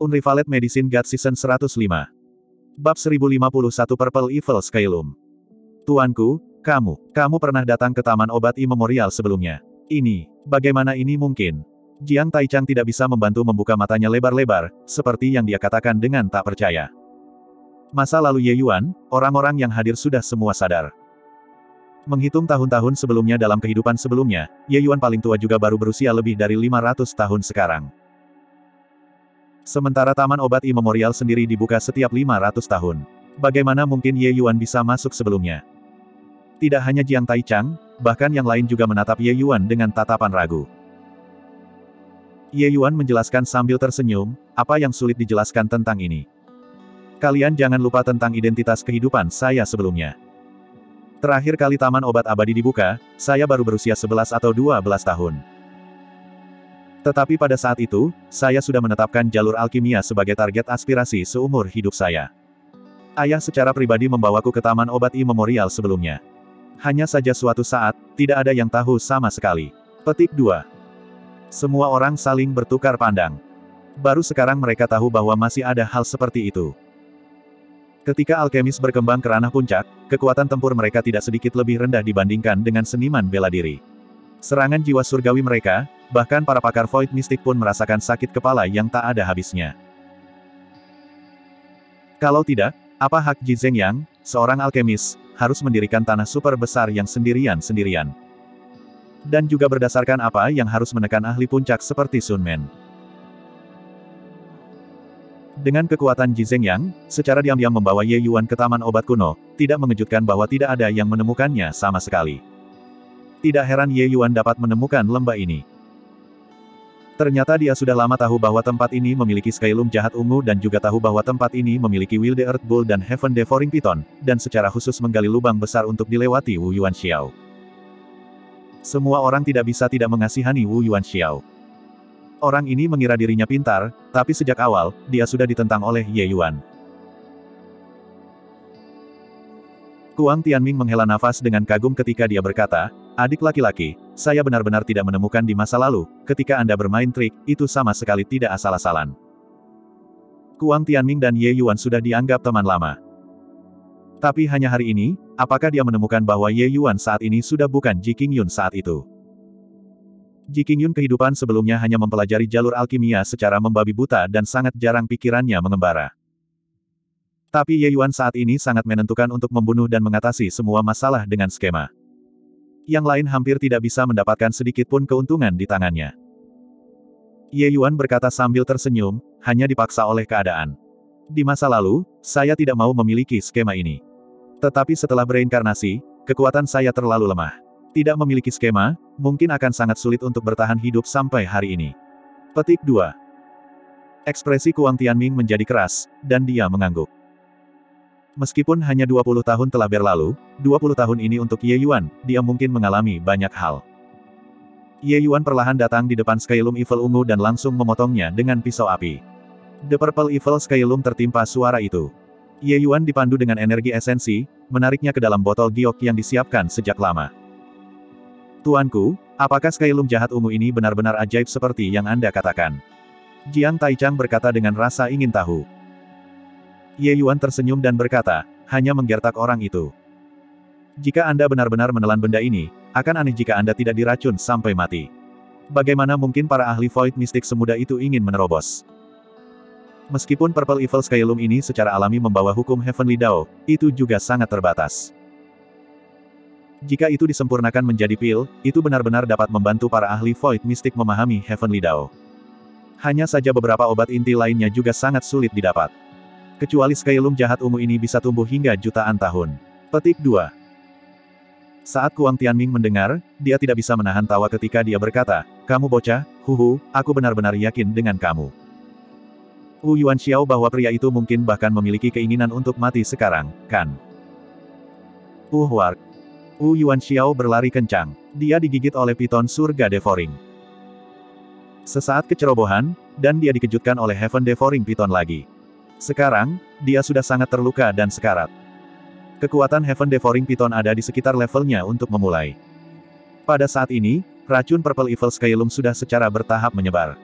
Unrivaled Medicine God Season 105 Bab 1051 Purple Evil Skylum Tuanku, kamu, kamu pernah datang ke Taman Obat I Memorial sebelumnya. Ini, bagaimana ini mungkin? Jiang Taichang tidak bisa membantu membuka matanya lebar-lebar, seperti yang dia katakan dengan tak percaya. Masa lalu Ye Yuan, orang-orang yang hadir sudah semua sadar. Menghitung tahun-tahun sebelumnya dalam kehidupan sebelumnya, Ye Yuan paling tua juga baru berusia lebih dari 500 tahun sekarang. Sementara Taman Obat I Memorial sendiri dibuka setiap 500 tahun. Bagaimana mungkin Ye Yuan bisa masuk sebelumnya? Tidak hanya Jiang Taichang, bahkan yang lain juga menatap Ye Yuan dengan tatapan ragu. Ye Yuan menjelaskan sambil tersenyum, apa yang sulit dijelaskan tentang ini. Kalian jangan lupa tentang identitas kehidupan saya sebelumnya. Terakhir kali Taman Obat Abadi dibuka, saya baru berusia 11 atau 12 tahun. Tetapi pada saat itu, saya sudah menetapkan jalur alkimia sebagai target aspirasi seumur hidup saya. Ayah secara pribadi membawaku ke Taman Obat I Memorial sebelumnya. Hanya saja suatu saat, tidak ada yang tahu sama sekali. Petik 2. Semua orang saling bertukar pandang. Baru sekarang mereka tahu bahwa masih ada hal seperti itu. Ketika alkemis berkembang ke ranah puncak, kekuatan tempur mereka tidak sedikit lebih rendah dibandingkan dengan seniman bela diri. Serangan jiwa surgawi mereka, bahkan para pakar Void Mystic pun merasakan sakit kepala yang tak ada habisnya. Kalau tidak, apa hak Ji Zhengyang, seorang alkemis, harus mendirikan tanah super besar yang sendirian-sendirian? Dan juga berdasarkan apa yang harus menekan ahli puncak seperti Sun Men. Dengan kekuatan Ji Zhengyang, secara diam-diam membawa Ye Yuan ke taman obat kuno, tidak mengejutkan bahwa tidak ada yang menemukannya sama sekali. Tidak heran Ye Yuan dapat menemukan lembah ini. Ternyata dia sudah lama tahu bahwa tempat ini memiliki Skylum jahat ungu dan juga tahu bahwa tempat ini memiliki Wilde Earth Bull dan Heaven Devouring Python, dan secara khusus menggali lubang besar untuk dilewati Wu Yuan Xiao. Semua orang tidak bisa tidak mengasihani Wu Yuan Xiao. Orang ini mengira dirinya pintar, tapi sejak awal, dia sudah ditentang oleh Ye Yuan. Kuang Tianming menghela nafas dengan kagum ketika dia berkata, Adik laki-laki, saya benar-benar tidak menemukan di masa lalu, ketika Anda bermain trik, itu sama sekali tidak asal-asalan. Kuang Tianming dan Ye Yuan sudah dianggap teman lama. Tapi hanya hari ini, apakah dia menemukan bahwa Ye Yuan saat ini sudah bukan Ji Qingyun saat itu? Ji Qingyun kehidupan sebelumnya hanya mempelajari jalur alkimia secara membabi buta dan sangat jarang pikirannya mengembara. Tapi Ye Yuan saat ini sangat menentukan untuk membunuh dan mengatasi semua masalah dengan skema. Yang lain hampir tidak bisa mendapatkan sedikit pun keuntungan di tangannya. Ye Yuan berkata sambil tersenyum, hanya dipaksa oleh keadaan. Di masa lalu, saya tidak mau memiliki skema ini. Tetapi setelah bereinkarnasi, kekuatan saya terlalu lemah. Tidak memiliki skema, mungkin akan sangat sulit untuk bertahan hidup sampai hari ini. Petik 2. Ekspresi Kuang Tianming menjadi keras, dan dia mengangguk. Meskipun hanya 20 tahun telah berlalu, 20 tahun ini untuk Ye Yuan, dia mungkin mengalami banyak hal. Ye Yuan perlahan datang di depan Skylum Evil ungu dan langsung memotongnya dengan pisau api. The Purple Evil Skylum tertimpa suara itu. Ye Yuan dipandu dengan energi esensi, menariknya ke dalam botol giok yang disiapkan sejak lama. Tuanku, apakah Skylum jahat ungu ini benar-benar ajaib seperti yang Anda katakan? Jiang Taichang berkata dengan rasa ingin tahu. Ye Yuan tersenyum dan berkata, hanya menggertak orang itu. Jika Anda benar-benar menelan benda ini, akan aneh jika Anda tidak diracun sampai mati. Bagaimana mungkin para ahli Void Mystic semudah itu ingin menerobos? Meskipun Purple Evil Skylum ini secara alami membawa hukum Heavenly Dao, itu juga sangat terbatas. Jika itu disempurnakan menjadi pil, itu benar-benar dapat membantu para ahli Void Mystic memahami Heavenly Dao. Hanya saja beberapa obat inti lainnya juga sangat sulit didapat. Kecuali Skylum jahat ungu ini bisa tumbuh hingga jutaan tahun. Petik 2. Saat Kuang Tianming mendengar, dia tidak bisa menahan tawa ketika dia berkata, Kamu bocah, huhu, aku benar-benar yakin dengan kamu. Wu Yuan Xiao bahwa pria itu mungkin bahkan memiliki keinginan untuk mati sekarang, kan? Uh Wark. Wu Yuan Xiao berlari kencang. Dia digigit oleh piton surga devouring. Sesaat kecerobohan, dan dia dikejutkan oleh Heaven Devouring Piton lagi. Sekarang, dia sudah sangat terluka dan sekarat. Kekuatan Heaven Devouring Python ada di sekitar levelnya untuk memulai. Pada saat ini, racun Purple Evil Skylum sudah secara bertahap menyebar.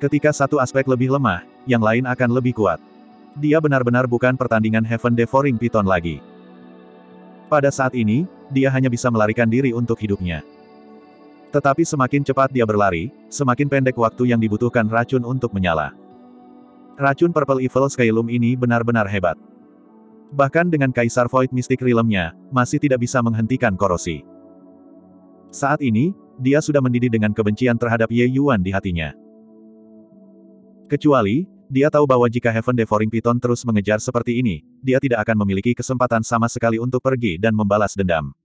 Ketika satu aspek lebih lemah, yang lain akan lebih kuat. Dia benar-benar bukan pertandingan Heaven Devouring Python lagi. Pada saat ini, dia hanya bisa melarikan diri untuk hidupnya. Tetapi semakin cepat dia berlari, semakin pendek waktu yang dibutuhkan racun untuk menyala. Racun Purple Evil Skylum ini benar-benar hebat. Bahkan dengan Kaisar Void Mystic Realm-nya, masih tidak bisa menghentikan korosi. Saat ini, dia sudah mendidih dengan kebencian terhadap Ye Yuan di hatinya. Kecuali, dia tahu bahwa jika Heaven Devouring Python terus mengejar seperti ini, dia tidak akan memiliki kesempatan sama sekali untuk pergi dan membalas dendam.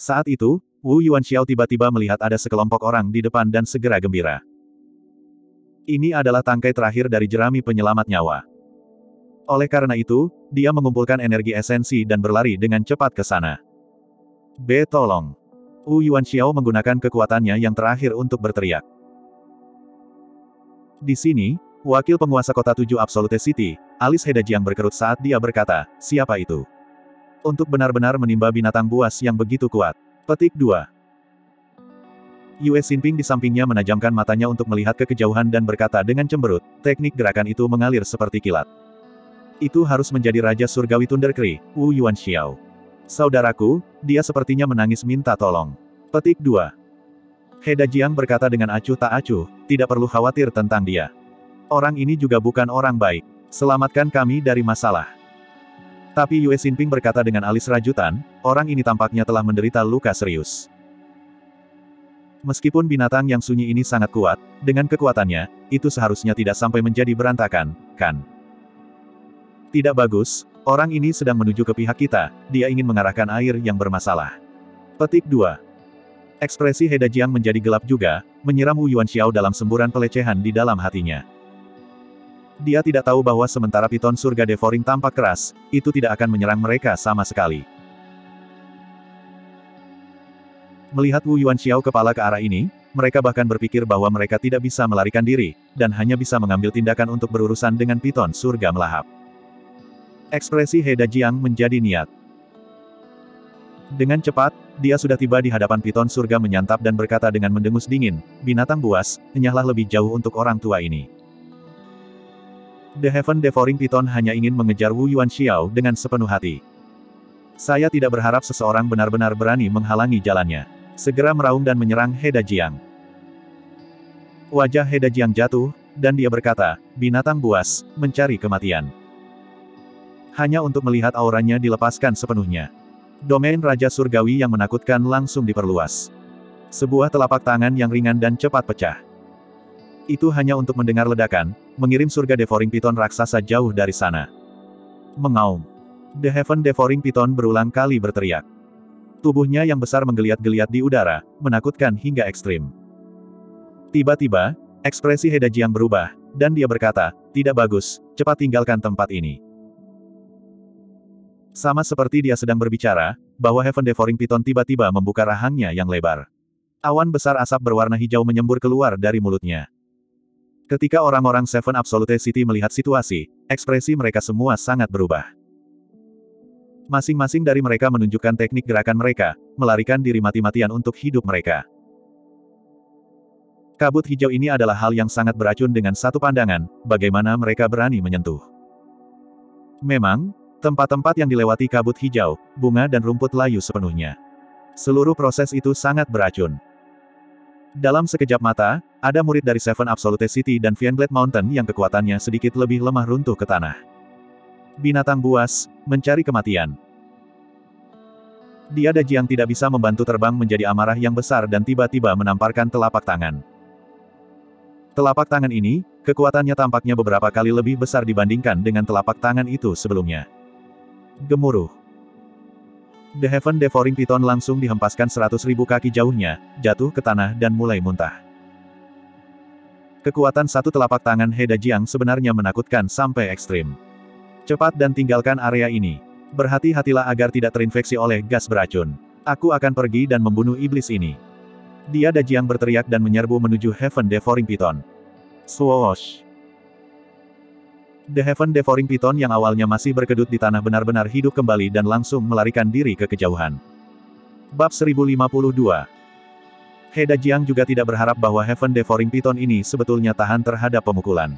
Saat itu, Wu Yuan Xiao tiba-tiba melihat ada sekelompok orang di depan dan segera gembira. Ini adalah tangkai terakhir dari jerami penyelamat nyawa. Oleh karena itu, dia mengumpulkan energi esensi dan berlari dengan cepat ke sana. B. Tolong. Wu Yuan Xiao menggunakan kekuatannya yang terakhir untuk berteriak. Di sini, wakil penguasa kota tujuh Absolute City, Alice Hedajiang berkerut saat dia berkata, siapa itu? Untuk benar-benar menimba binatang buas yang begitu kuat. Petik 2. Yue Xinping di sampingnya menajamkan matanya untuk melihat ke kejauhan dan berkata dengan cemberut, teknik gerakan itu mengalir seperti kilat. Itu harus menjadi Raja Surgawi Tunderkri, Wu Yuan Xiao. Saudaraku, dia sepertinya menangis minta tolong. Petik 2. Heda Jiang berkata dengan acuh tak acuh, tidak perlu khawatir tentang dia. Orang ini juga bukan orang baik. Selamatkan kami dari masalah. Tapi Yue Xinping berkata dengan alis rajutan, orang ini tampaknya telah menderita luka serius. Meskipun binatang yang sunyi ini sangat kuat, dengan kekuatannya, itu seharusnya tidak sampai menjadi berantakan, kan? Tidak bagus, orang ini sedang menuju ke pihak kita, dia ingin mengarahkan air yang bermasalah. Petik 2. Ekspresi Heda Jiang menjadi gelap juga, menyiram Wu Yuan Xiao dalam semburan pelecehan di dalam hatinya. Dia tidak tahu bahwa sementara piton surga devouring tampak keras, itu tidak akan menyerang mereka sama sekali. Melihat Wu Yuan Xiao kepala ke arah ini, mereka bahkan berpikir bahwa mereka tidak bisa melarikan diri, dan hanya bisa mengambil tindakan untuk berurusan dengan piton surga melahap. Ekspresi Heda Jiang menjadi niat. Dengan cepat, dia sudah tiba di hadapan piton surga menyantap dan berkata dengan mendengus dingin, binatang buas, enyahlah lebih jauh untuk orang tua ini. The Heaven Devouring Piton hanya ingin mengejar Wu Yuan Xiao dengan sepenuh hati. Saya tidak berharap seseorang benar-benar berani menghalangi jalannya segera meraung dan menyerang Heda Jiang. Wajah Heda Jiang jatuh, dan dia berkata, binatang buas, mencari kematian. Hanya untuk melihat auranya dilepaskan sepenuhnya. Domain Raja Surgawi yang menakutkan langsung diperluas. Sebuah telapak tangan yang ringan dan cepat pecah. Itu hanya untuk mendengar ledakan, mengirim surga devouring piton raksasa jauh dari sana. Mengaum. The Heaven Devouring Piton berulang kali berteriak. Tubuhnya yang besar menggeliat-geliat di udara, menakutkan hingga ekstrim. Tiba-tiba, ekspresi Heda Jiang berubah, dan dia berkata, tidak bagus, cepat tinggalkan tempat ini. Sama seperti dia sedang berbicara, bahwa Heaven Devouring Python tiba-tiba membuka rahangnya yang lebar. Awan besar asap berwarna hijau menyembur keluar dari mulutnya. Ketika orang-orang Seven Absolute City melihat situasi, ekspresi mereka semua sangat berubah. Masing-masing dari mereka menunjukkan teknik gerakan mereka, melarikan diri mati-matian untuk hidup mereka. Kabut hijau ini adalah hal yang sangat beracun dengan satu pandangan, bagaimana mereka berani menyentuh. Memang, tempat-tempat yang dilewati kabut hijau, bunga dan rumput layu sepenuhnya. Seluruh proses itu sangat beracun. Dalam sekejap mata, ada murid dari Seven Absolute City dan Fienblade Mountain yang kekuatannya sedikit lebih lemah runtuh ke tanah. Binatang buas, mencari kematian. Dia Dajiang tidak bisa membantu terbang menjadi amarah yang besar dan tiba-tiba menamparkan telapak tangan. Telapak tangan ini, kekuatannya tampaknya beberapa kali lebih besar dibandingkan dengan telapak tangan itu sebelumnya. Gemuruh. The Heaven Devouring Python langsung dihempaskan seratus ribu kaki jauhnya, jatuh ke tanah dan mulai muntah. Kekuatan satu telapak tangan Heda Jiang sebenarnya menakutkan sampai ekstrim. Cepat dan tinggalkan area ini. Berhati-hatilah agar tidak terinfeksi oleh gas beracun. Aku akan pergi dan membunuh iblis ini. Dia Dajiang berteriak dan menyerbu menuju Heaven Devouring Python. Swoosh! The Heaven Devouring Python yang awalnya masih berkedut di tanah benar-benar hidup kembali dan langsung melarikan diri ke kejauhan. Bab 1052 Heda Jiang juga tidak berharap bahwa Heaven Devouring Python ini sebetulnya tahan terhadap pemukulan.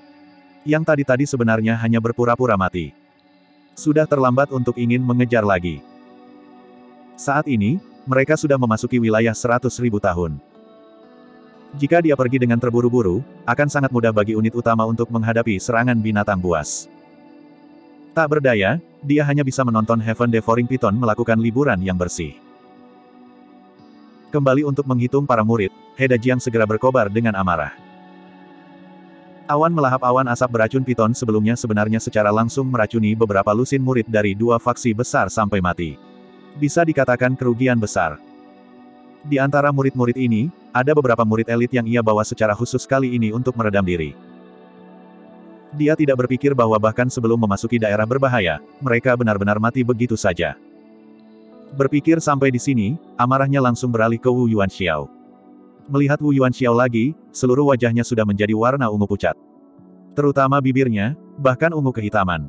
Yang tadi-tadi sebenarnya hanya berpura-pura mati. Sudah terlambat untuk ingin mengejar lagi. Saat ini, mereka sudah memasuki wilayah seratus ribu tahun. Jika dia pergi dengan terburu-buru, akan sangat mudah bagi unit utama untuk menghadapi serangan binatang buas. Tak berdaya, dia hanya bisa menonton Heaven Devouring Python melakukan liburan yang bersih. Kembali untuk menghitung para murid, Heda Jiang segera berkobar dengan amarah. Awan melahap awan asap beracun piton sebelumnya sebenarnya secara langsung meracuni beberapa lusin murid dari dua faksi besar sampai mati. Bisa dikatakan kerugian besar. Di antara murid-murid ini, ada beberapa murid elit yang ia bawa secara khusus kali ini untuk meredam diri. Dia tidak berpikir bahwa bahkan sebelum memasuki daerah berbahaya, mereka benar-benar mati begitu saja. Berpikir sampai di sini, amarahnya langsung beralih ke Wu Yuan Xiao. Melihat Wu Yuan Xiao lagi, seluruh wajahnya sudah menjadi warna ungu pucat. Terutama bibirnya, bahkan ungu kehitaman.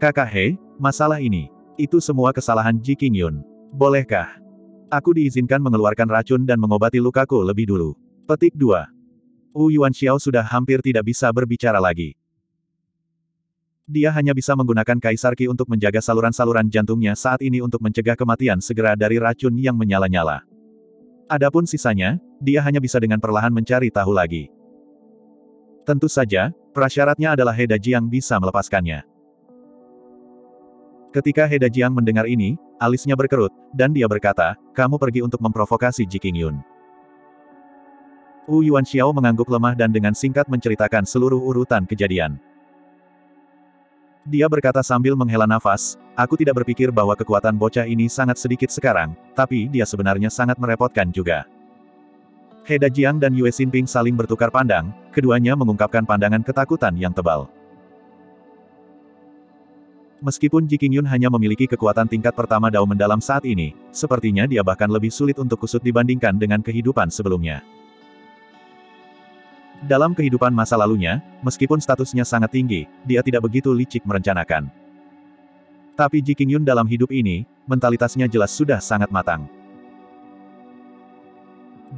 Kakak He, masalah ini. Itu semua kesalahan Ji King Yun. Bolehkah? Aku diizinkan mengeluarkan racun dan mengobati lukaku lebih dulu. Petik 2. Wu Yuan Xiao sudah hampir tidak bisa berbicara lagi. Dia hanya bisa menggunakan Kaisar Ki untuk menjaga saluran-saluran jantungnya saat ini untuk mencegah kematian segera dari racun yang menyala-nyala. Adapun sisanya, dia hanya bisa dengan perlahan mencari tahu lagi. Tentu saja, prasyaratnya adalah Heda Jiang bisa melepaskannya. Ketika Heda Jiang mendengar ini, alisnya berkerut, dan dia berkata, kamu pergi untuk memprovokasi Ji King Yun. Wu Yuan Xiao mengangguk lemah dan dengan singkat menceritakan seluruh urutan kejadian. Dia berkata sambil menghela nafas, aku tidak berpikir bahwa kekuatan bocah ini sangat sedikit sekarang, tapi dia sebenarnya sangat merepotkan juga. Heda Jiang dan Yue Xinping saling bertukar pandang, keduanya mengungkapkan pandangan ketakutan yang tebal. Meskipun Ji Qingyun hanya memiliki kekuatan tingkat pertama Dao mendalam saat ini, sepertinya dia bahkan lebih sulit untuk kusut dibandingkan dengan kehidupan sebelumnya. Dalam kehidupan masa lalunya, meskipun statusnya sangat tinggi, dia tidak begitu licik merencanakan. Tapi Ji Qingyun dalam hidup ini, mentalitasnya jelas sudah sangat matang.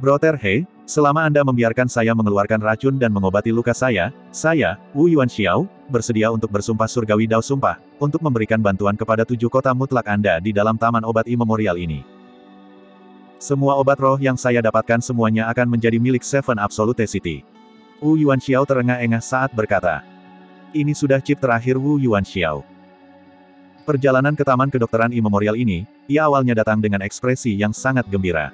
Brother He, selama Anda membiarkan saya mengeluarkan racun dan mengobati luka saya, saya, Wu Yuan Xiao, bersedia untuk bersumpah surgawi Dao Sumpah, untuk memberikan bantuan kepada tujuh kota mutlak Anda di dalam Taman Obat Imemorial ini. Semua obat roh yang saya dapatkan semuanya akan menjadi milik Seven Absolute City. Wu Yuan Xiao terengah-engah saat berkata. Ini sudah chip terakhir Wu Yuan Xiao. Perjalanan ke Taman Kedokteran Imemorial ini, ia awalnya datang dengan ekspresi yang sangat gembira.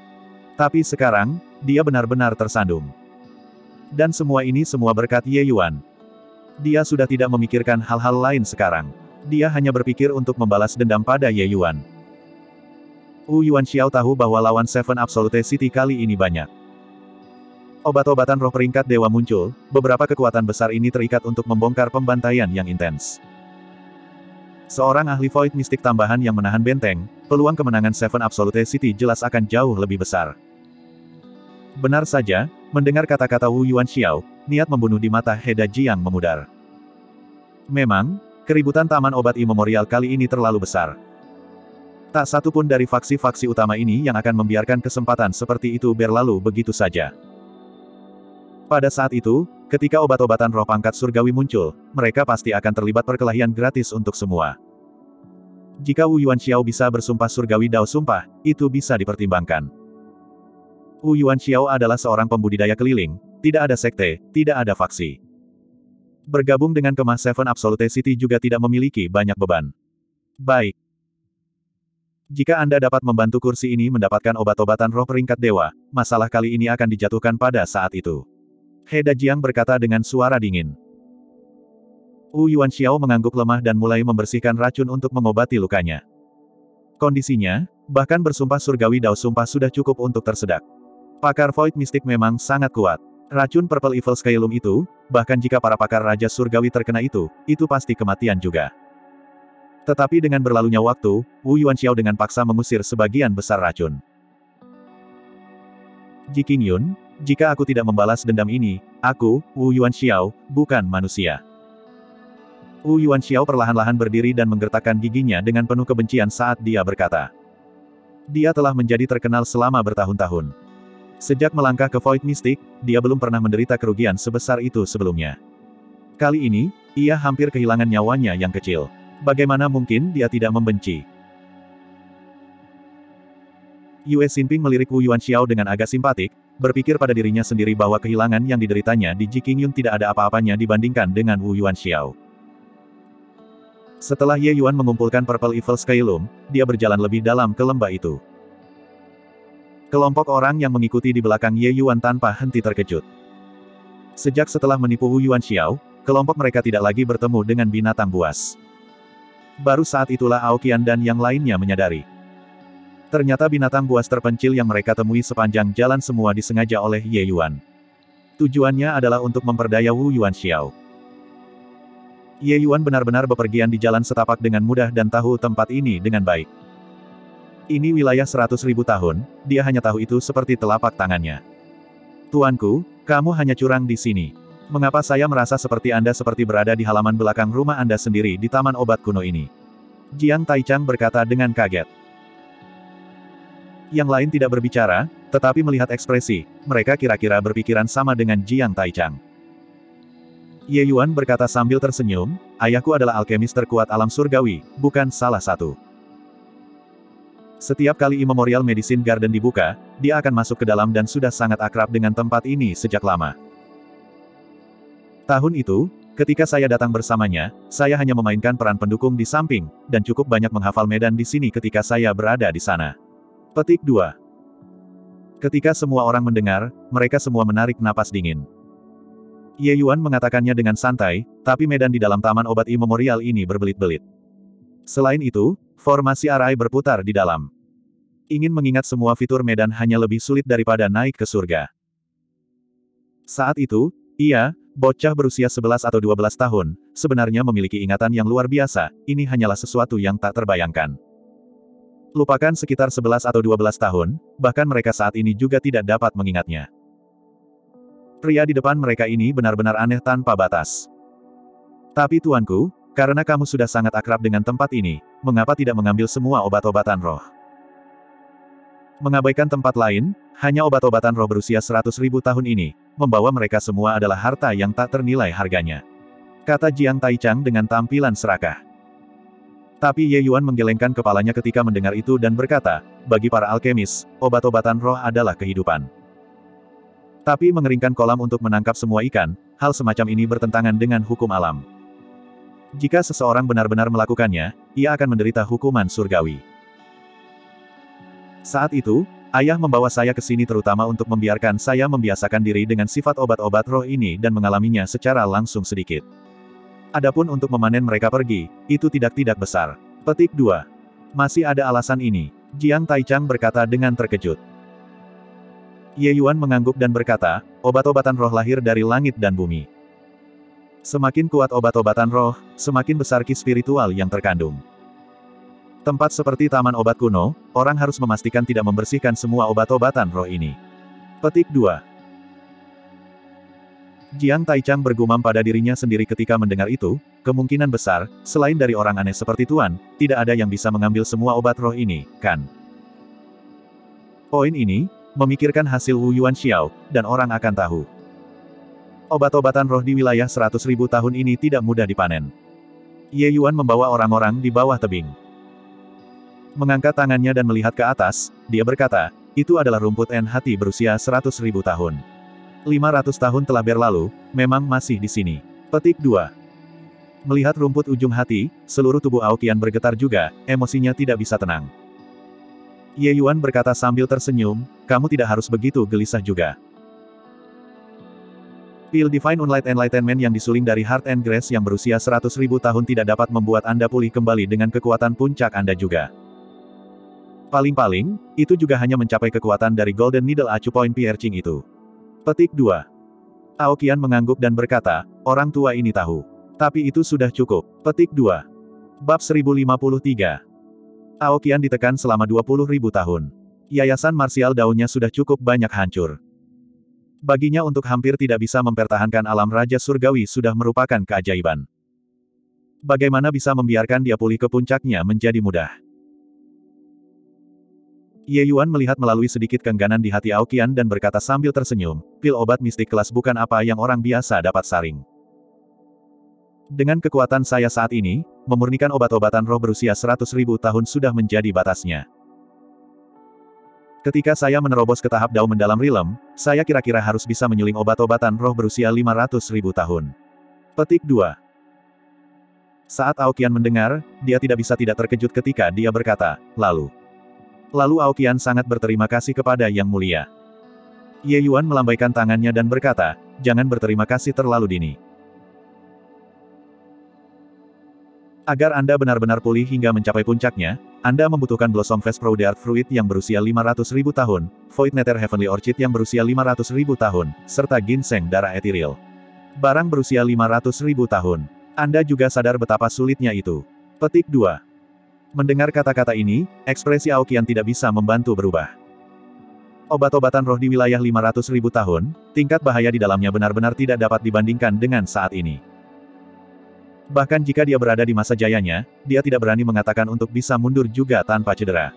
Tapi sekarang, dia benar-benar tersandung. Dan semua ini semua berkat Ye Yuan. Dia sudah tidak memikirkan hal-hal lain sekarang. Dia hanya berpikir untuk membalas dendam pada Ye Yuan. Wu Yuan Xiao tahu bahwa lawan Seven Absolute City kali ini banyak. Obat-obatan roh peringkat dewa muncul, beberapa kekuatan besar ini terikat untuk membongkar pembantaian yang intens. Seorang ahli Void Mystic tambahan yang menahan benteng, peluang kemenangan Seven Absolute City jelas akan jauh lebih besar. Benar saja, mendengar kata-kata Wu Yuan Xiao, niat membunuh di mata Heda Jiang memudar. Memang, keributan Taman Obat Imemorial kali ini terlalu besar. Tak satu pun dari faksi-faksi utama ini yang akan membiarkan kesempatan seperti itu berlalu begitu saja. Pada saat itu, ketika obat-obatan roh pangkat surgawi muncul, mereka pasti akan terlibat perkelahian gratis untuk semua. Jika Wu Yuan Xiao bisa bersumpah surgawi Dao Sumpah, itu bisa dipertimbangkan. Wu Yuan Xiao adalah seorang pembudidaya keliling, tidak ada sekte, tidak ada faksi. Bergabung dengan kemah Seven Absolute City juga tidak memiliki banyak beban. Baik. Jika Anda dapat membantu kursi ini mendapatkan obat-obatan roh peringkat dewa, masalah kali ini akan dijatuhkan pada saat itu. He Dajiang berkata dengan suara dingin. Wu Yuan Xiao mengangguk lemah dan mulai membersihkan racun untuk mengobati lukanya. Kondisinya, bahkan bersumpah surgawi Dao Sumpah sudah cukup untuk tersedak. Pakar Void Mystic memang sangat kuat. Racun Purple Evil Skylum itu, bahkan jika para pakar Raja Surgawi terkena itu, itu pasti kematian juga. Tetapi dengan berlalunya waktu, Wu Yuan Xiao dengan paksa mengusir sebagian besar racun. Ji Yun, jika aku tidak membalas dendam ini, aku, Wu Yuan Xiao, bukan manusia. Wu Yuan Xiao perlahan-lahan berdiri dan menggertakkan giginya dengan penuh kebencian saat dia berkata. Dia telah menjadi terkenal selama bertahun-tahun. Sejak melangkah ke Void Mystic, dia belum pernah menderita kerugian sebesar itu sebelumnya. Kali ini, ia hampir kehilangan nyawanya yang kecil. Bagaimana mungkin dia tidak membenci? Yue Xinping melirik Wu Yuanxiao dengan agak simpatik, berpikir pada dirinya sendiri bahwa kehilangan yang dideritanya di Ji Qingyun tidak ada apa-apanya dibandingkan dengan Wu Yuanxiao. Setelah Ye Yuan mengumpulkan Purple Evil Skylum, dia berjalan lebih dalam ke lembah itu. Kelompok orang yang mengikuti di belakang Ye Yuan tanpa henti terkejut. Sejak setelah menipu Wu Yuan Xiao, kelompok mereka tidak lagi bertemu dengan binatang buas. Baru saat itulah Aokian dan yang lainnya menyadari. Ternyata binatang buas terpencil yang mereka temui sepanjang jalan semua disengaja oleh Ye Yuan. Tujuannya adalah untuk memperdaya Wu Yuan Xiao. Ye Yuan benar-benar bepergian di jalan setapak dengan mudah dan tahu tempat ini dengan baik. Ini wilayah seratus ribu tahun, dia hanya tahu itu seperti telapak tangannya. Tuanku, kamu hanya curang di sini. Mengapa saya merasa seperti Anda seperti berada di halaman belakang rumah Anda sendiri di taman obat kuno ini? Jiang Taichang berkata dengan kaget. Yang lain tidak berbicara, tetapi melihat ekspresi, mereka kira-kira berpikiran sama dengan Jiang Taichang. Ye Yuan berkata sambil tersenyum, ayahku adalah alkemis terkuat alam surgawi, bukan salah satu. Setiap kali Immemorial Medicine Garden dibuka, dia akan masuk ke dalam dan sudah sangat akrab dengan tempat ini sejak lama. Tahun itu, ketika saya datang bersamanya, saya hanya memainkan peran pendukung di samping, dan cukup banyak menghafal medan di sini ketika saya berada di sana. Petik 2. Ketika semua orang mendengar, mereka semua menarik napas dingin. Ye Yuan mengatakannya dengan santai, tapi medan di dalam taman obat Immemorial ini berbelit-belit. Selain itu, formasi arai berputar di dalam. Ingin mengingat semua fitur medan hanya lebih sulit daripada naik ke surga. Saat itu, ia, bocah berusia 11 atau 12 tahun, sebenarnya memiliki ingatan yang luar biasa, ini hanyalah sesuatu yang tak terbayangkan. Lupakan sekitar 11 atau 12 tahun, bahkan mereka saat ini juga tidak dapat mengingatnya. Pria di depan mereka ini benar-benar aneh tanpa batas. Tapi tuanku, karena kamu sudah sangat akrab dengan tempat ini, mengapa tidak mengambil semua obat-obatan roh? Mengabaikan tempat lain, hanya obat-obatan roh berusia seratus ribu tahun ini, membawa mereka semua adalah harta yang tak ternilai harganya. Kata Jiang Taichang dengan tampilan serakah. Tapi Ye Yuan menggelengkan kepalanya ketika mendengar itu dan berkata, bagi para alkemis, obat-obatan roh adalah kehidupan. Tapi mengeringkan kolam untuk menangkap semua ikan, hal semacam ini bertentangan dengan hukum alam. Jika seseorang benar-benar melakukannya, ia akan menderita hukuman surgawi. Saat itu, ayah membawa saya ke sini terutama untuk membiarkan saya membiasakan diri dengan sifat obat-obat roh ini dan mengalaminya secara langsung sedikit. Adapun untuk memanen mereka pergi, itu tidak-tidak besar. Petik 2. Masih ada alasan ini. Jiang Taichang berkata dengan terkejut. Ye Yuan mengangguk dan berkata, obat-obatan roh lahir dari langit dan bumi. Semakin kuat obat-obatan roh, semakin besar ki spiritual yang terkandung. Tempat seperti taman obat kuno, orang harus memastikan tidak membersihkan semua obat-obatan roh ini. Petik 2. Jiang Taichang bergumam pada dirinya sendiri ketika mendengar itu, kemungkinan besar, selain dari orang aneh seperti Tuan, tidak ada yang bisa mengambil semua obat roh ini, kan? Poin ini, memikirkan hasil Wu Yuan Xiao, dan orang akan tahu. Obat-obatan roh di wilayah seratus ribu tahun ini tidak mudah dipanen. Ye Yuan membawa orang-orang di bawah tebing. Mengangkat tangannya dan melihat ke atas, dia berkata, itu adalah rumput en hati berusia seratus ribu tahun. 500 tahun telah berlalu, memang masih di sini. Petik 2. Melihat rumput ujung hati, seluruh tubuh Aokian bergetar juga, emosinya tidak bisa tenang. Ye Yuan berkata sambil tersenyum, kamu tidak harus begitu gelisah juga. Pil Divine Unlight Enlightenment yang disuling dari Heart and Grace yang berusia 100 ribu tahun tidak dapat membuat Anda pulih kembali dengan kekuatan puncak Anda juga. Paling-paling, itu juga hanya mencapai kekuatan dari Golden Needle Acu Point Piercing itu. Petik 2. Aokian mengangguk dan berkata, orang tua ini tahu. Tapi itu sudah cukup. Petik 2. Bab 1053. Aokian ditekan selama 20 ribu tahun. Yayasan marsial daunnya sudah cukup banyak hancur. Baginya untuk hampir tidak bisa mempertahankan alam Raja Surgawi sudah merupakan keajaiban. Bagaimana bisa membiarkan dia pulih ke puncaknya menjadi mudah. Ye Yuan melihat melalui sedikit kengganan di hati Aokian dan berkata sambil tersenyum, pil obat mistik kelas bukan apa yang orang biasa dapat saring. Dengan kekuatan saya saat ini, memurnikan obat-obatan roh berusia seratus ribu tahun sudah menjadi batasnya. Ketika saya menerobos ke tahap dao mendalam rilem, saya kira-kira harus bisa menyuling obat-obatan roh berusia 500 ribu tahun. Petik 2. Saat Aokian mendengar, dia tidak bisa tidak terkejut ketika dia berkata, lalu. Lalu Aokian sangat berterima kasih kepada Yang Mulia. Ye Yuan melambaikan tangannya dan berkata, jangan berterima kasih terlalu dini. Agar Anda benar-benar pulih hingga mencapai puncaknya, Anda membutuhkan Blossom Fest Art Fruit yang berusia 500 ribu tahun, Void Nether Heavenly Orchid yang berusia 500 ribu tahun, serta ginseng darah etiril. Barang berusia 500 ribu tahun. Anda juga sadar betapa sulitnya itu. Petik 2. Mendengar kata-kata ini, ekspresi Aokian tidak bisa membantu berubah. Obat-obatan roh di wilayah 500 ribu tahun, tingkat bahaya di dalamnya benar-benar tidak dapat dibandingkan dengan saat ini. Bahkan jika dia berada di masa jayanya, dia tidak berani mengatakan untuk bisa mundur juga tanpa cedera.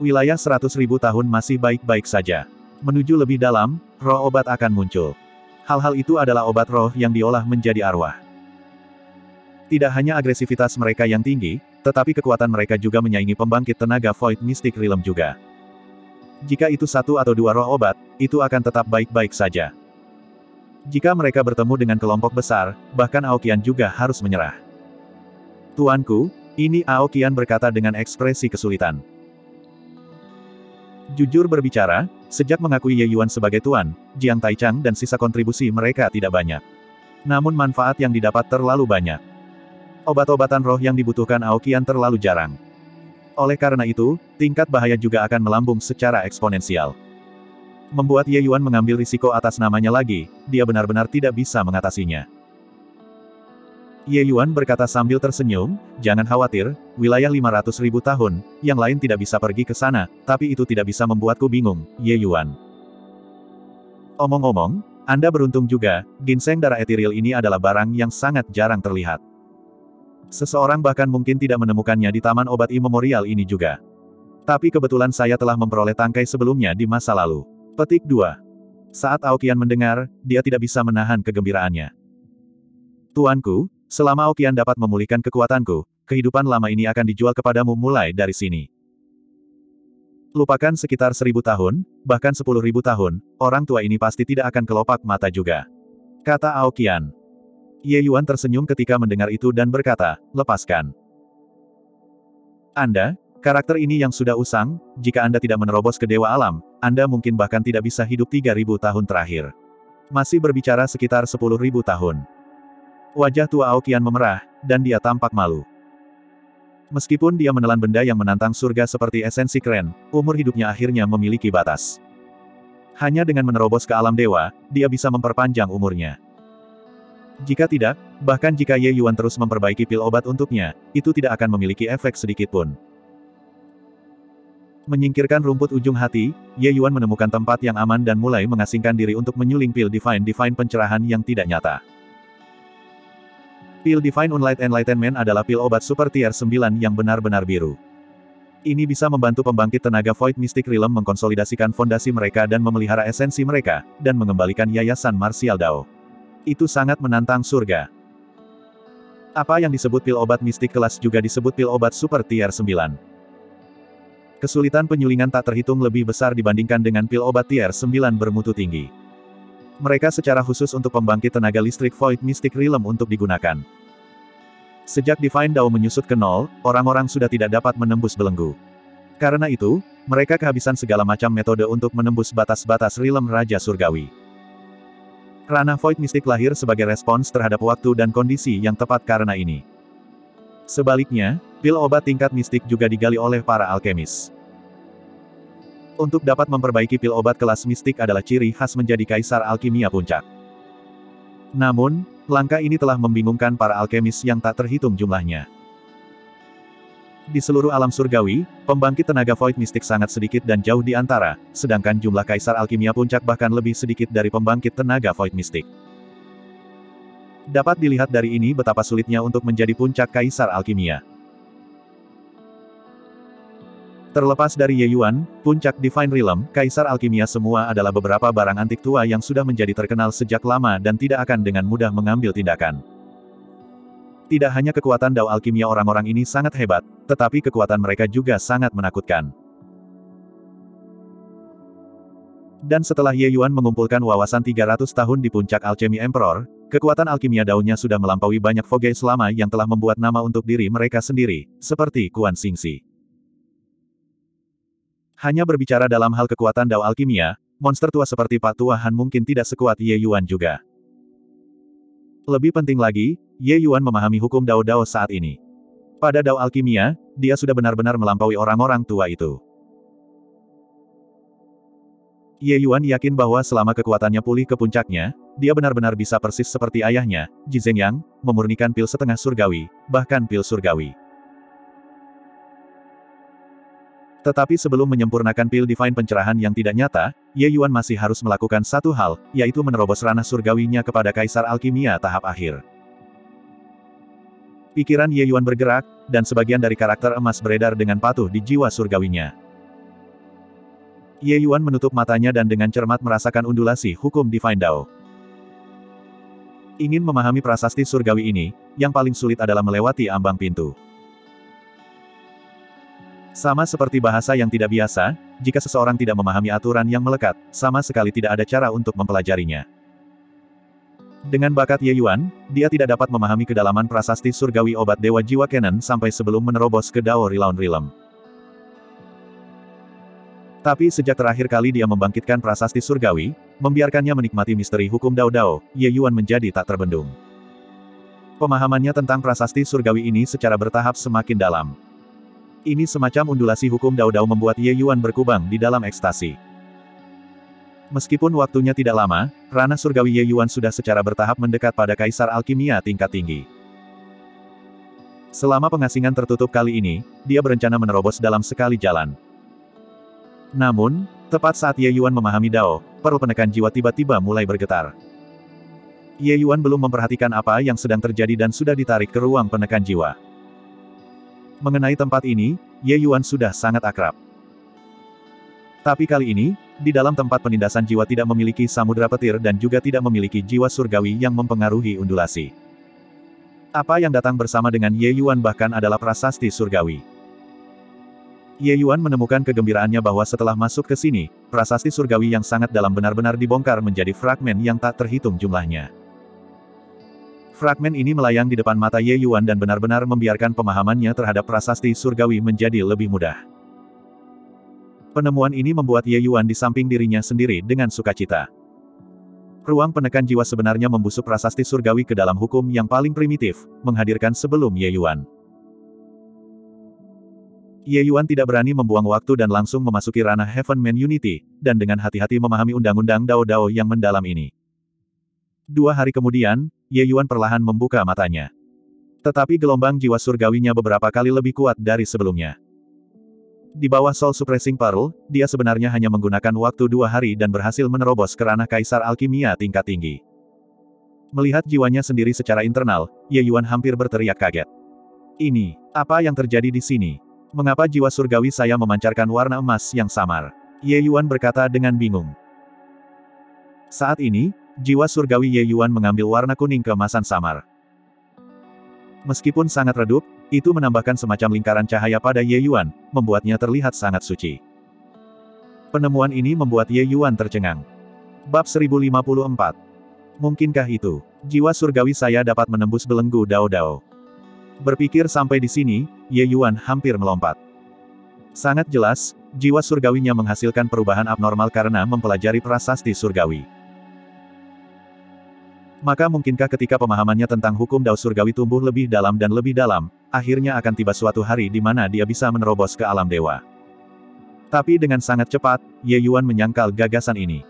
Wilayah 100 ribu tahun masih baik-baik saja. Menuju lebih dalam, roh obat akan muncul. Hal-hal itu adalah obat roh yang diolah menjadi arwah. Tidak hanya agresivitas mereka yang tinggi, tetapi kekuatan mereka juga menyaingi pembangkit tenaga Void Mystic Realm juga. Jika itu satu atau dua roh obat, itu akan tetap baik-baik saja. Jika mereka bertemu dengan kelompok besar, bahkan Aokian juga harus menyerah. Tuanku, ini Aokian berkata dengan ekspresi kesulitan. Jujur berbicara, sejak mengakui Ye Yuan sebagai tuan, Jiang Taichang dan sisa kontribusi mereka tidak banyak. Namun manfaat yang didapat terlalu banyak. Obat-obatan roh yang dibutuhkan Aokian terlalu jarang. Oleh karena itu, tingkat bahaya juga akan melambung secara eksponensial. Membuat Ye Yuan mengambil risiko atas namanya lagi, dia benar-benar tidak bisa mengatasinya. Ye Yuan berkata sambil tersenyum, jangan khawatir, wilayah 500 ribu tahun, yang lain tidak bisa pergi ke sana, tapi itu tidak bisa membuatku bingung, Ye Yuan. Omong-omong, Anda beruntung juga, ginseng darah etiril ini adalah barang yang sangat jarang terlihat. Seseorang bahkan mungkin tidak menemukannya di Taman Obat Immemorial ini juga. Tapi kebetulan saya telah memperoleh tangkai sebelumnya di masa lalu. Petik 2. Saat Aokian mendengar, dia tidak bisa menahan kegembiraannya. Tuanku, selama Aokian dapat memulihkan kekuatanku, kehidupan lama ini akan dijual kepadamu mulai dari sini. Lupakan sekitar seribu tahun, bahkan sepuluh ribu tahun, orang tua ini pasti tidak akan kelopak mata juga. Kata Aokian. Ye Yuan tersenyum ketika mendengar itu dan berkata, lepaskan. Anda, karakter ini yang sudah usang, jika Anda tidak menerobos ke Dewa Alam, Anda mungkin bahkan tidak bisa hidup 3000 tahun terakhir. Masih berbicara sekitar 10.000 tahun. Wajah tua Aokian memerah, dan dia tampak malu. Meskipun dia menelan benda yang menantang surga seperti esensi keren, umur hidupnya akhirnya memiliki batas. Hanya dengan menerobos ke alam dewa, dia bisa memperpanjang umurnya. Jika tidak, bahkan jika Ye Yuan terus memperbaiki pil obat untuknya, itu tidak akan memiliki efek sedikit pun. Menyingkirkan rumput ujung hati, Ye Yuan menemukan tempat yang aman dan mulai mengasingkan diri untuk menyuling pil Divine Divine pencerahan yang tidak nyata. Pil Divine Unlight Enlightenment adalah pil obat super tier 9 yang benar-benar biru. Ini bisa membantu pembangkit tenaga Void Mystic Realm mengkonsolidasikan fondasi mereka dan memelihara esensi mereka, dan mengembalikan yayasan Martial Dao. Itu sangat menantang surga. Apa yang disebut pil obat mistik kelas juga disebut pil obat super tier 9. Kesulitan penyulingan tak terhitung lebih besar dibandingkan dengan pil obat tier 9 bermutu tinggi. Mereka secara khusus untuk pembangkit tenaga listrik Void Mystic Realm untuk digunakan. Sejak Divine Dao menyusut ke nol, orang-orang sudah tidak dapat menembus belenggu. Karena itu, mereka kehabisan segala macam metode untuk menembus batas-batas Realm Raja Surgawi. Ranah Void Mystic lahir sebagai respons terhadap waktu dan kondisi yang tepat karena ini. Sebaliknya, pil obat tingkat mistik juga digali oleh para alkemis. Untuk dapat memperbaiki pil obat kelas mistik adalah ciri khas menjadi kaisar alkimia puncak. Namun, langkah ini telah membingungkan para alkemis yang tak terhitung jumlahnya. Di seluruh alam surgawi, pembangkit tenaga void mistik sangat sedikit dan jauh di antara, sedangkan jumlah kaisar alkimia puncak bahkan lebih sedikit dari pembangkit tenaga void mistik. Dapat dilihat dari ini betapa sulitnya untuk menjadi puncak kaisar alkimia. Terlepas dari Ye Yuan, puncak Divine Realm, kaisar alkimia semua adalah beberapa barang antik tua yang sudah menjadi terkenal sejak lama dan tidak akan dengan mudah mengambil tindakan. Tidak hanya kekuatan dao alkimia orang-orang ini sangat hebat, tetapi kekuatan mereka juga sangat menakutkan. Dan setelah Ye Yuan mengumpulkan wawasan 300 tahun di puncak Alchemy Emperor, kekuatan alkimia daunnya sudah melampaui banyak Foge selama yang telah membuat nama untuk diri mereka sendiri, seperti Kuan Xingxi. Hanya berbicara dalam hal kekuatan dao alkimia, monster tua seperti Pak Tua Han mungkin tidak sekuat Ye Yuan juga. Lebih penting lagi, Ye Yuan memahami hukum Dao-Dao saat ini. Pada Dao Alkimia, dia sudah benar-benar melampaui orang-orang tua itu. Ye Yuan yakin bahwa selama kekuatannya pulih ke puncaknya, dia benar-benar bisa persis seperti ayahnya, Ji Zhengyang, memurnikan pil setengah surgawi, bahkan pil surgawi. Tetapi sebelum menyempurnakan pil divine pencerahan yang tidak nyata, Ye Yuan masih harus melakukan satu hal, yaitu menerobos ranah surgawinya kepada Kaisar Alkimia tahap akhir. Pikiran Ye Yuan bergerak, dan sebagian dari karakter emas beredar dengan patuh di jiwa surgawinya. Ye Yuan menutup matanya dan dengan cermat merasakan undulasi hukum Divine Dao. Ingin memahami prasasti surgawi ini, yang paling sulit adalah melewati ambang pintu. Sama seperti bahasa yang tidak biasa, jika seseorang tidak memahami aturan yang melekat, sama sekali tidak ada cara untuk mempelajarinya. Dengan bakat Ye Yuan, dia tidak dapat memahami kedalaman prasasti surgawi obat Dewa Jiwa Kenan sampai sebelum menerobos ke Dao Rilaun Rilem. Tapi sejak terakhir kali dia membangkitkan prasasti surgawi, membiarkannya menikmati misteri hukum Dao Dao, Ye Yuan menjadi tak terbendung. Pemahamannya tentang prasasti surgawi ini secara bertahap semakin dalam. Ini semacam undulasi hukum Dao-Dao membuat Ye Yuan berkubang di dalam ekstasi. Meskipun waktunya tidak lama, ranah surgawi Ye Yuan sudah secara bertahap mendekat pada Kaisar Alkimia tingkat tinggi. Selama pengasingan tertutup kali ini, dia berencana menerobos dalam sekali jalan. Namun, tepat saat Ye Yuan memahami Dao, perl penekan jiwa tiba-tiba mulai bergetar. Ye Yuan belum memperhatikan apa yang sedang terjadi dan sudah ditarik ke ruang penekan jiwa. Mengenai tempat ini, Ye Yuan sudah sangat akrab. Tapi kali ini, di dalam tempat penindasan jiwa tidak memiliki samudera petir dan juga tidak memiliki jiwa surgawi yang mempengaruhi undulasi. Apa yang datang bersama dengan Ye Yuan bahkan adalah prasasti surgawi. Ye Yuan menemukan kegembiraannya bahwa setelah masuk ke sini, prasasti surgawi yang sangat dalam benar-benar dibongkar menjadi fragmen yang tak terhitung jumlahnya. Fragmen ini melayang di depan mata Ye Yuan dan benar-benar membiarkan pemahamannya terhadap prasasti surgawi menjadi lebih mudah. Penemuan ini membuat Ye Yuan di samping dirinya sendiri dengan sukacita. Ruang penekan jiwa sebenarnya membusuk prasasti surgawi ke dalam hukum yang paling primitif, menghadirkan sebelum Ye Yuan. Ye Yuan tidak berani membuang waktu dan langsung memasuki ranah Heaven Man Unity, dan dengan hati-hati memahami undang-undang Dao-Dao yang mendalam ini. Dua hari kemudian, Ye Yuan perlahan membuka matanya. Tetapi gelombang jiwa surgawinya beberapa kali lebih kuat dari sebelumnya. Di bawah Soul Suppressing Pearl, dia sebenarnya hanya menggunakan waktu dua hari dan berhasil menerobos ke ranah Kaisar Alkimia tingkat tinggi. Melihat jiwanya sendiri secara internal, Ye Yuan hampir berteriak kaget. Ini, apa yang terjadi di sini? Mengapa jiwa surgawi saya memancarkan warna emas yang samar? Ye Yuan berkata dengan bingung. Saat ini, Jiwa surgawi Ye Yuan mengambil warna kuning keemasan samar. Meskipun sangat redup, itu menambahkan semacam lingkaran cahaya pada Ye Yuan, membuatnya terlihat sangat suci. Penemuan ini membuat Ye Yuan tercengang. Bab 1054. Mungkinkah itu, jiwa surgawi saya dapat menembus belenggu Dao Dao? Berpikir sampai di sini, Ye Yuan hampir melompat. Sangat jelas, jiwa surgawinya menghasilkan perubahan abnormal karena mempelajari prasasti surgawi. Maka mungkinkah ketika pemahamannya tentang hukum Dao Surgawi tumbuh lebih dalam dan lebih dalam, akhirnya akan tiba suatu hari di mana dia bisa menerobos ke alam dewa. Tapi dengan sangat cepat, Ye Yuan menyangkal gagasan ini.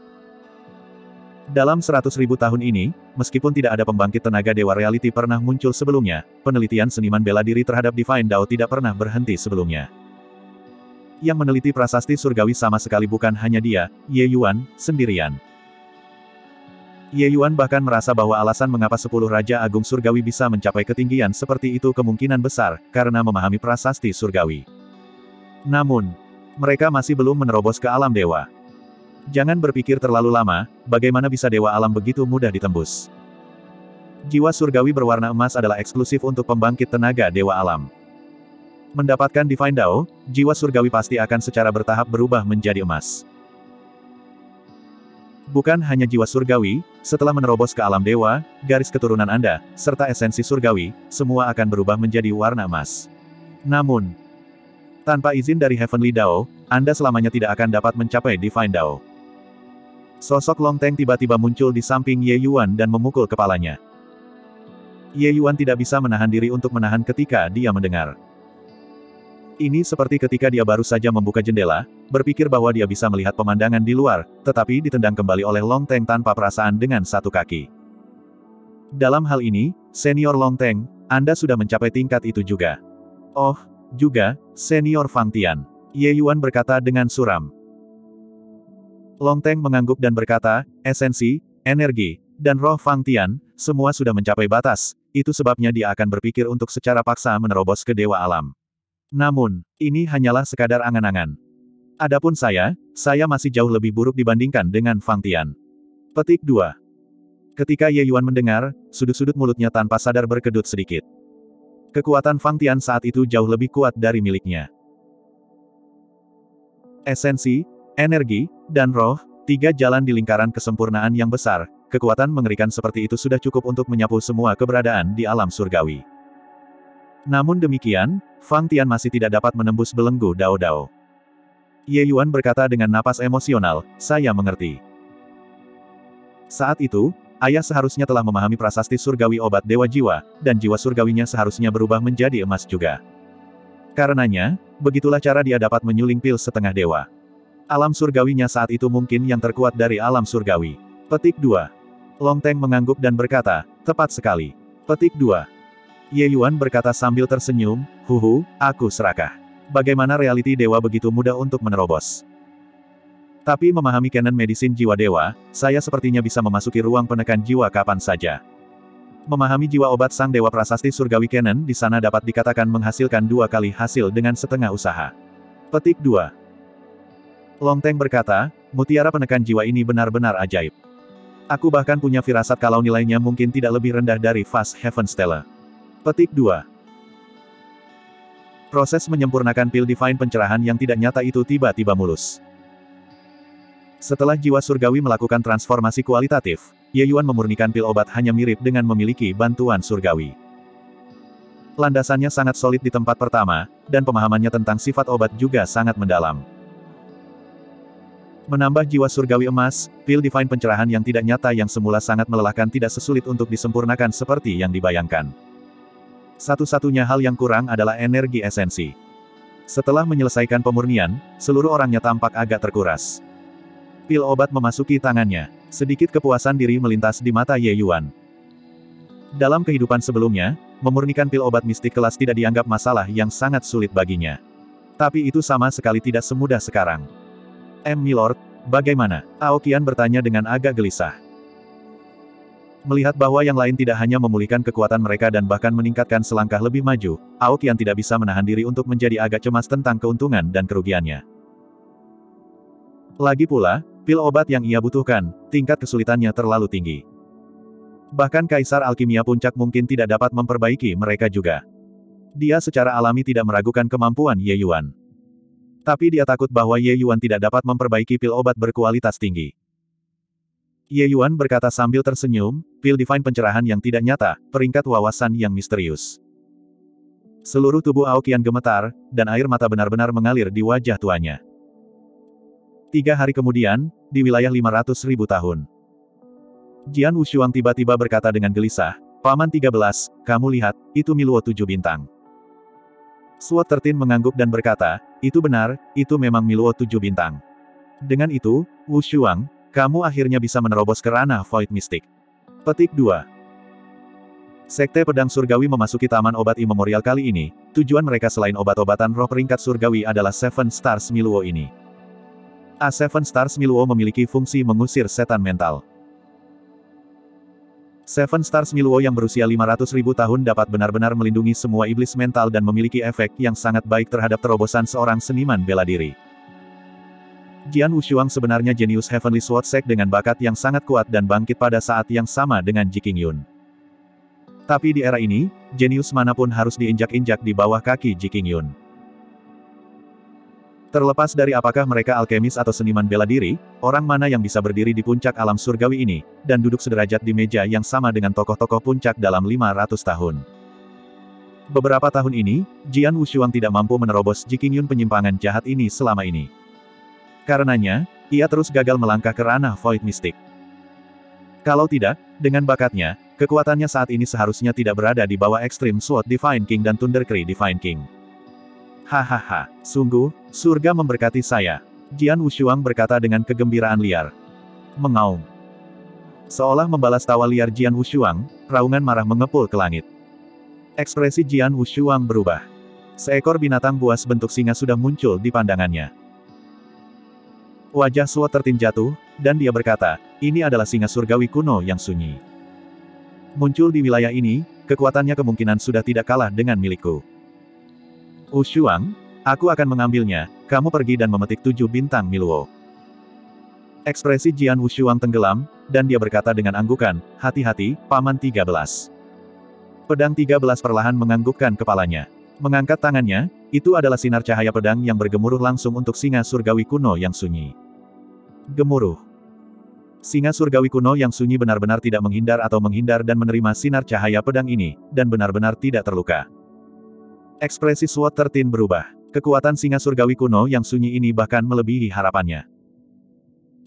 Dalam seratus ribu tahun ini, meskipun tidak ada pembangkit tenaga dewa reality pernah muncul sebelumnya, penelitian seniman bela diri terhadap Divine Dao tidak pernah berhenti sebelumnya. Yang meneliti prasasti surgawi sama sekali bukan hanya dia, Ye Yuan, sendirian. Ye Yuan bahkan merasa bahwa alasan mengapa sepuluh Raja Agung Surgawi bisa mencapai ketinggian seperti itu kemungkinan besar, karena memahami prasasti surgawi. Namun, mereka masih belum menerobos ke alam dewa. Jangan berpikir terlalu lama, bagaimana bisa dewa alam begitu mudah ditembus. Jiwa surgawi berwarna emas adalah eksklusif untuk pembangkit tenaga dewa alam. Mendapatkan Divine Dao, jiwa surgawi pasti akan secara bertahap berubah menjadi emas. Bukan hanya jiwa surgawi, setelah menerobos ke alam dewa, garis keturunan Anda, serta esensi surgawi, semua akan berubah menjadi warna emas. Namun, tanpa izin dari Heavenly Dao, Anda selamanya tidak akan dapat mencapai Divine Dao. Sosok Long Teng tiba-tiba muncul di samping Ye Yuan dan memukul kepalanya. Ye Yuan tidak bisa menahan diri untuk menahan ketika dia mendengar. Ini seperti ketika dia baru saja membuka jendela, berpikir bahwa dia bisa melihat pemandangan di luar, tetapi ditendang kembali oleh Long Teng tanpa perasaan dengan satu kaki. Dalam hal ini, senior Long Teng, Anda sudah mencapai tingkat itu juga. Oh, juga, senior Fang Tian. Ye Yuan berkata dengan suram. Long Teng mengangguk dan berkata, esensi, energi, dan roh Fang Tian, semua sudah mencapai batas, itu sebabnya dia akan berpikir untuk secara paksa menerobos ke Dewa Alam. Namun, ini hanyalah sekadar angan-angan. Adapun saya, saya masih jauh lebih buruk dibandingkan dengan Fang Tian. Petik 2. Ketika Ye Yuan mendengar, sudut-sudut mulutnya tanpa sadar berkedut sedikit. Kekuatan Fang Tian saat itu jauh lebih kuat dari miliknya. Esensi, energi, dan roh, tiga jalan di lingkaran kesempurnaan yang besar, kekuatan mengerikan seperti itu sudah cukup untuk menyapu semua keberadaan di alam surgawi. Namun demikian, Fang Tian masih tidak dapat menembus belenggu Dao Dao. Ye Yuan berkata dengan napas emosional, saya mengerti. Saat itu, ayah seharusnya telah memahami prasasti surgawi obat dewa jiwa, dan jiwa surgawinya seharusnya berubah menjadi emas juga. Karenanya, begitulah cara dia dapat menyuling pil setengah dewa. Alam surgawinya saat itu mungkin yang terkuat dari alam surgawi. Petik 2. Long Teng mengangguk dan berkata, tepat sekali. Petik 2. Ye Yuan berkata sambil tersenyum, huhu, aku serakah. Bagaimana realiti dewa begitu mudah untuk menerobos? Tapi memahami canon medisin jiwa dewa, saya sepertinya bisa memasuki ruang penekan jiwa kapan saja. Memahami jiwa obat sang dewa prasasti surgawi canon di sana dapat dikatakan menghasilkan dua kali hasil dengan setengah usaha. Petik 2. Long Teng berkata, mutiara penekan jiwa ini benar-benar ajaib. Aku bahkan punya firasat kalau nilainya mungkin tidak lebih rendah dari Fast Heaven Stella. Petik 2. Proses menyempurnakan pil divine pencerahan yang tidak nyata itu tiba-tiba mulus. Setelah jiwa surgawi melakukan transformasi kualitatif, Ye Yuan memurnikan pil obat hanya mirip dengan memiliki bantuan surgawi. Landasannya sangat solid di tempat pertama, dan pemahamannya tentang sifat obat juga sangat mendalam. Menambah jiwa surgawi emas, pil divine pencerahan yang tidak nyata yang semula sangat melelahkan tidak sesulit untuk disempurnakan seperti yang dibayangkan. Satu-satunya hal yang kurang adalah energi esensi. Setelah menyelesaikan pemurnian, seluruh orangnya tampak agak terkuras. Pil obat memasuki tangannya. Sedikit kepuasan diri melintas di mata Ye Yuan. Dalam kehidupan sebelumnya, memurnikan pil obat mistik kelas tidak dianggap masalah yang sangat sulit baginya. Tapi itu sama sekali tidak semudah sekarang. M. Milord, bagaimana? Aokian bertanya dengan agak gelisah. Melihat bahwa yang lain tidak hanya memulihkan kekuatan mereka dan bahkan meningkatkan selangkah lebih maju, Aokian tidak bisa menahan diri untuk menjadi agak cemas tentang keuntungan dan kerugiannya. Lagi pula, pil obat yang ia butuhkan, tingkat kesulitannya terlalu tinggi. Bahkan Kaisar Alkimia Puncak mungkin tidak dapat memperbaiki mereka juga. Dia secara alami tidak meragukan kemampuan Ye Yuan. Tapi dia takut bahwa Ye Yuan tidak dapat memperbaiki pil obat berkualitas tinggi. Ye Yuan berkata sambil tersenyum, pil divine pencerahan yang tidak nyata, peringkat wawasan yang misterius. Seluruh tubuh Aokian gemetar, dan air mata benar-benar mengalir di wajah tuanya. Tiga hari kemudian, di wilayah 500 ribu tahun. Jian Wushuang tiba-tiba berkata dengan gelisah, Paman 13, kamu lihat, itu Miluo tujuh bintang. Suat Tertin mengangguk dan berkata, itu benar, itu memang Miluo tujuh bintang. Dengan itu, Wu Shuang, kamu akhirnya bisa menerobos ke ranah Void Mystic. Petik 2. Sekte Pedang Surgawi memasuki Taman Obat Immemorial kali ini, tujuan mereka selain obat-obatan roh peringkat surgawi adalah Seven Stars Miluo ini. A Seven Stars Miluo memiliki fungsi mengusir setan mental. Seven Stars Miluo yang berusia 500 ribu tahun dapat benar-benar melindungi semua iblis mental dan memiliki efek yang sangat baik terhadap terobosan seorang seniman bela diri. Jian Wushuang sebenarnya jenius Heavenly Sword Sect dengan bakat yang sangat kuat dan bangkit pada saat yang sama dengan Ji Qingyun. Tapi di era ini, jenius mana pun harus diinjak-injak di bawah kaki Ji Qingyun. Terlepas dari apakah mereka alkemis atau seniman bela diri, orang mana yang bisa berdiri di puncak alam surgawi ini, dan duduk sederajat di meja yang sama dengan tokoh-tokoh puncak dalam 500 tahun. Beberapa tahun ini, Jian Wushuang tidak mampu menerobos Ji Qingyun penyimpangan jahat ini selama ini. Karenanya, ia terus gagal melangkah ke ranah Void Mystic. Kalau tidak, dengan bakatnya, kekuatannya saat ini seharusnya tidak berada di bawah Extreme Sword Divine King dan Thunder Cry Divine King. Hahaha, sungguh, surga memberkati saya. Jian Wushuang berkata dengan kegembiraan liar. Mengaum. Seolah membalas tawa liar Jian Wushuang, raungan marah mengepul ke langit. Ekspresi Jian Wushuang berubah. Seekor binatang buas bentuk singa sudah muncul di pandangannya. Wajah Suo tertin jatuh, dan dia berkata, ini adalah singa surgawi kuno yang sunyi. Muncul di wilayah ini, kekuatannya kemungkinan sudah tidak kalah dengan milikku. Ushuang, aku akan mengambilnya, kamu pergi dan memetik tujuh bintang Miluo. Ekspresi Jian Wushuang tenggelam, dan dia berkata dengan anggukan, hati-hati, Paman 13. Pedang 13 perlahan menganggukkan kepalanya. Mengangkat tangannya, itu adalah sinar cahaya pedang yang bergemuruh langsung untuk singa surgawi kuno yang sunyi. Gemuruh. Singa surgawi kuno yang sunyi benar-benar tidak menghindar atau menghindar dan menerima sinar cahaya pedang ini, dan benar-benar tidak terluka. Ekspresi SWAT tertin berubah. Kekuatan singa surgawi kuno yang sunyi ini bahkan melebihi harapannya.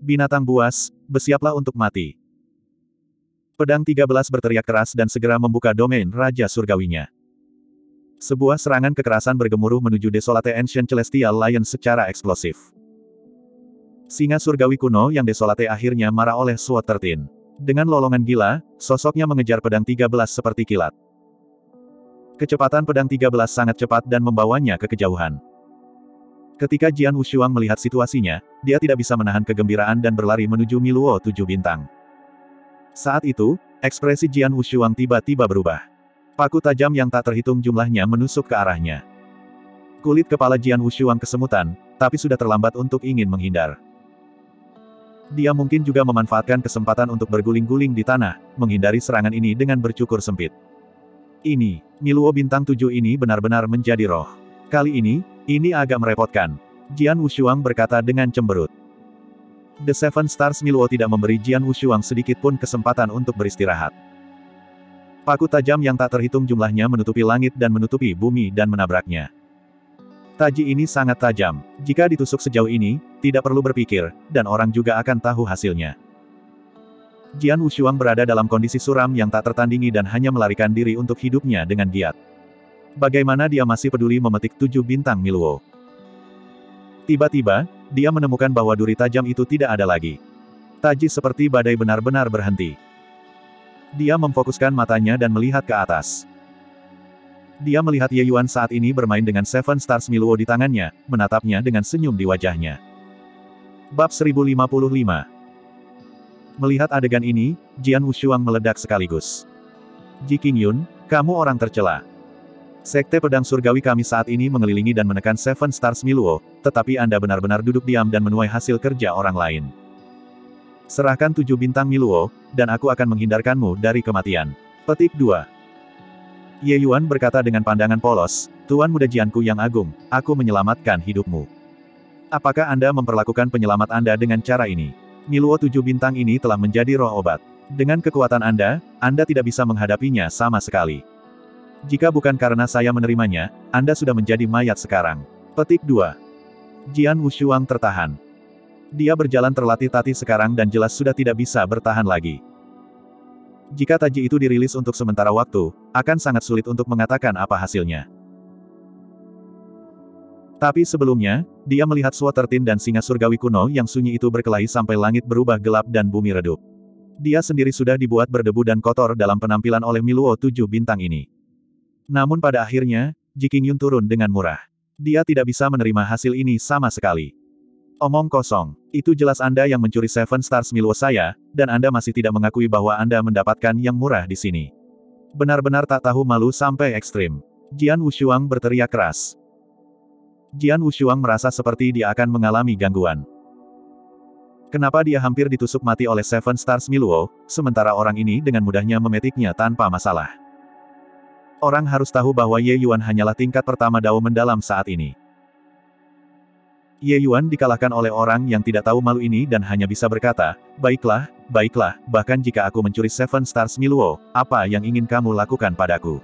Binatang buas, bersiaplah untuk mati. Pedang 13 berteriak keras dan segera membuka domain Raja Surgawinya. Sebuah serangan kekerasan bergemuruh menuju Desolate Ancient Celestial Lion secara eksplosif. Singa surgawi kuno yang desolate akhirnya marah oleh SWAT tertin. Dengan lolongan gila, sosoknya mengejar pedang 13 seperti kilat. Kecepatan pedang 13 sangat cepat dan membawanya ke kejauhan. Ketika Jian Wushuang melihat situasinya, dia tidak bisa menahan kegembiraan dan berlari menuju Miluo tujuh bintang. Saat itu, ekspresi Jian Wushuang tiba-tiba berubah. Paku tajam yang tak terhitung jumlahnya menusuk ke arahnya. Kulit kepala Jian Wushuang kesemutan, tapi sudah terlambat untuk ingin menghindar. Dia mungkin juga memanfaatkan kesempatan untuk berguling-guling di tanah, menghindari serangan ini dengan bercukur sempit. Ini, Miluo bintang tujuh ini benar-benar menjadi roh. Kali ini, ini agak merepotkan. Jian Wushuang berkata dengan cemberut. The Seven Stars Miluo tidak memberi Jian Wushuang sedikit pun kesempatan untuk beristirahat. Paku tajam yang tak terhitung jumlahnya menutupi langit dan menutupi bumi dan menabraknya. Taji ini sangat tajam. Jika ditusuk sejauh ini, tidak perlu berpikir, dan orang juga akan tahu hasilnya. Jian Wushuang berada dalam kondisi suram yang tak tertandingi dan hanya melarikan diri untuk hidupnya dengan giat. Bagaimana dia masih peduli memetik tujuh bintang Miluo? Tiba-tiba, dia menemukan bahwa duri tajam itu tidak ada lagi. Taji seperti badai benar-benar berhenti. Dia memfokuskan matanya dan melihat ke atas. Dia melihat Ye Yuan saat ini bermain dengan Seven Stars Miluo di tangannya, menatapnya dengan senyum di wajahnya. Bab 1055 Melihat adegan ini, Jian Wushuang meledak sekaligus. Ji Qingyun, kamu orang tercela. Sekte pedang surgawi kami saat ini mengelilingi dan menekan Seven Stars Miluo, tetapi Anda benar-benar duduk diam dan menuai hasil kerja orang lain. Serahkan tujuh bintang Miluo, dan aku akan menghindarkanmu dari kematian. Petik 2. Ye Yuan berkata dengan pandangan polos, Tuan muda Jianku yang agung, aku menyelamatkan hidupmu. Apakah Anda memperlakukan penyelamat Anda dengan cara ini? Miluo tujuh bintang ini telah menjadi roh obat. Dengan kekuatan Anda, Anda tidak bisa menghadapinya sama sekali. Jika bukan karena saya menerimanya, Anda sudah menjadi mayat sekarang. Petik 2. Jian Wushuang tertahan. Dia berjalan terlatih tati sekarang dan jelas sudah tidak bisa bertahan lagi. Jika taji itu dirilis untuk sementara waktu, akan sangat sulit untuk mengatakan apa hasilnya. Tapi sebelumnya, dia melihat Swatertin dan singa surgawi kuno yang sunyi itu berkelahi sampai langit berubah gelap dan bumi redup. Dia sendiri sudah dibuat berdebu dan kotor dalam penampilan oleh Miluo tujuh bintang ini. Namun pada akhirnya, Ji Qingyun turun dengan murah. Dia tidak bisa menerima hasil ini sama sekali. Omong kosong, itu jelas Anda yang mencuri Seven Stars Miluo saya, dan Anda masih tidak mengakui bahwa Anda mendapatkan yang murah di sini. Benar-benar tak tahu malu sampai ekstrim. Jian Wushuang berteriak keras. Jian Wushuang merasa seperti dia akan mengalami gangguan. Kenapa dia hampir ditusuk mati oleh Seven Stars Miluo, sementara orang ini dengan mudahnya memetiknya tanpa masalah. Orang harus tahu bahwa Ye Yuan hanyalah tingkat pertama Dao mendalam saat ini. Ye Yuan dikalahkan oleh orang yang tidak tahu malu ini dan hanya bisa berkata, Baiklah, baiklah, bahkan jika aku mencuri Seven Stars Miluo, apa yang ingin kamu lakukan padaku?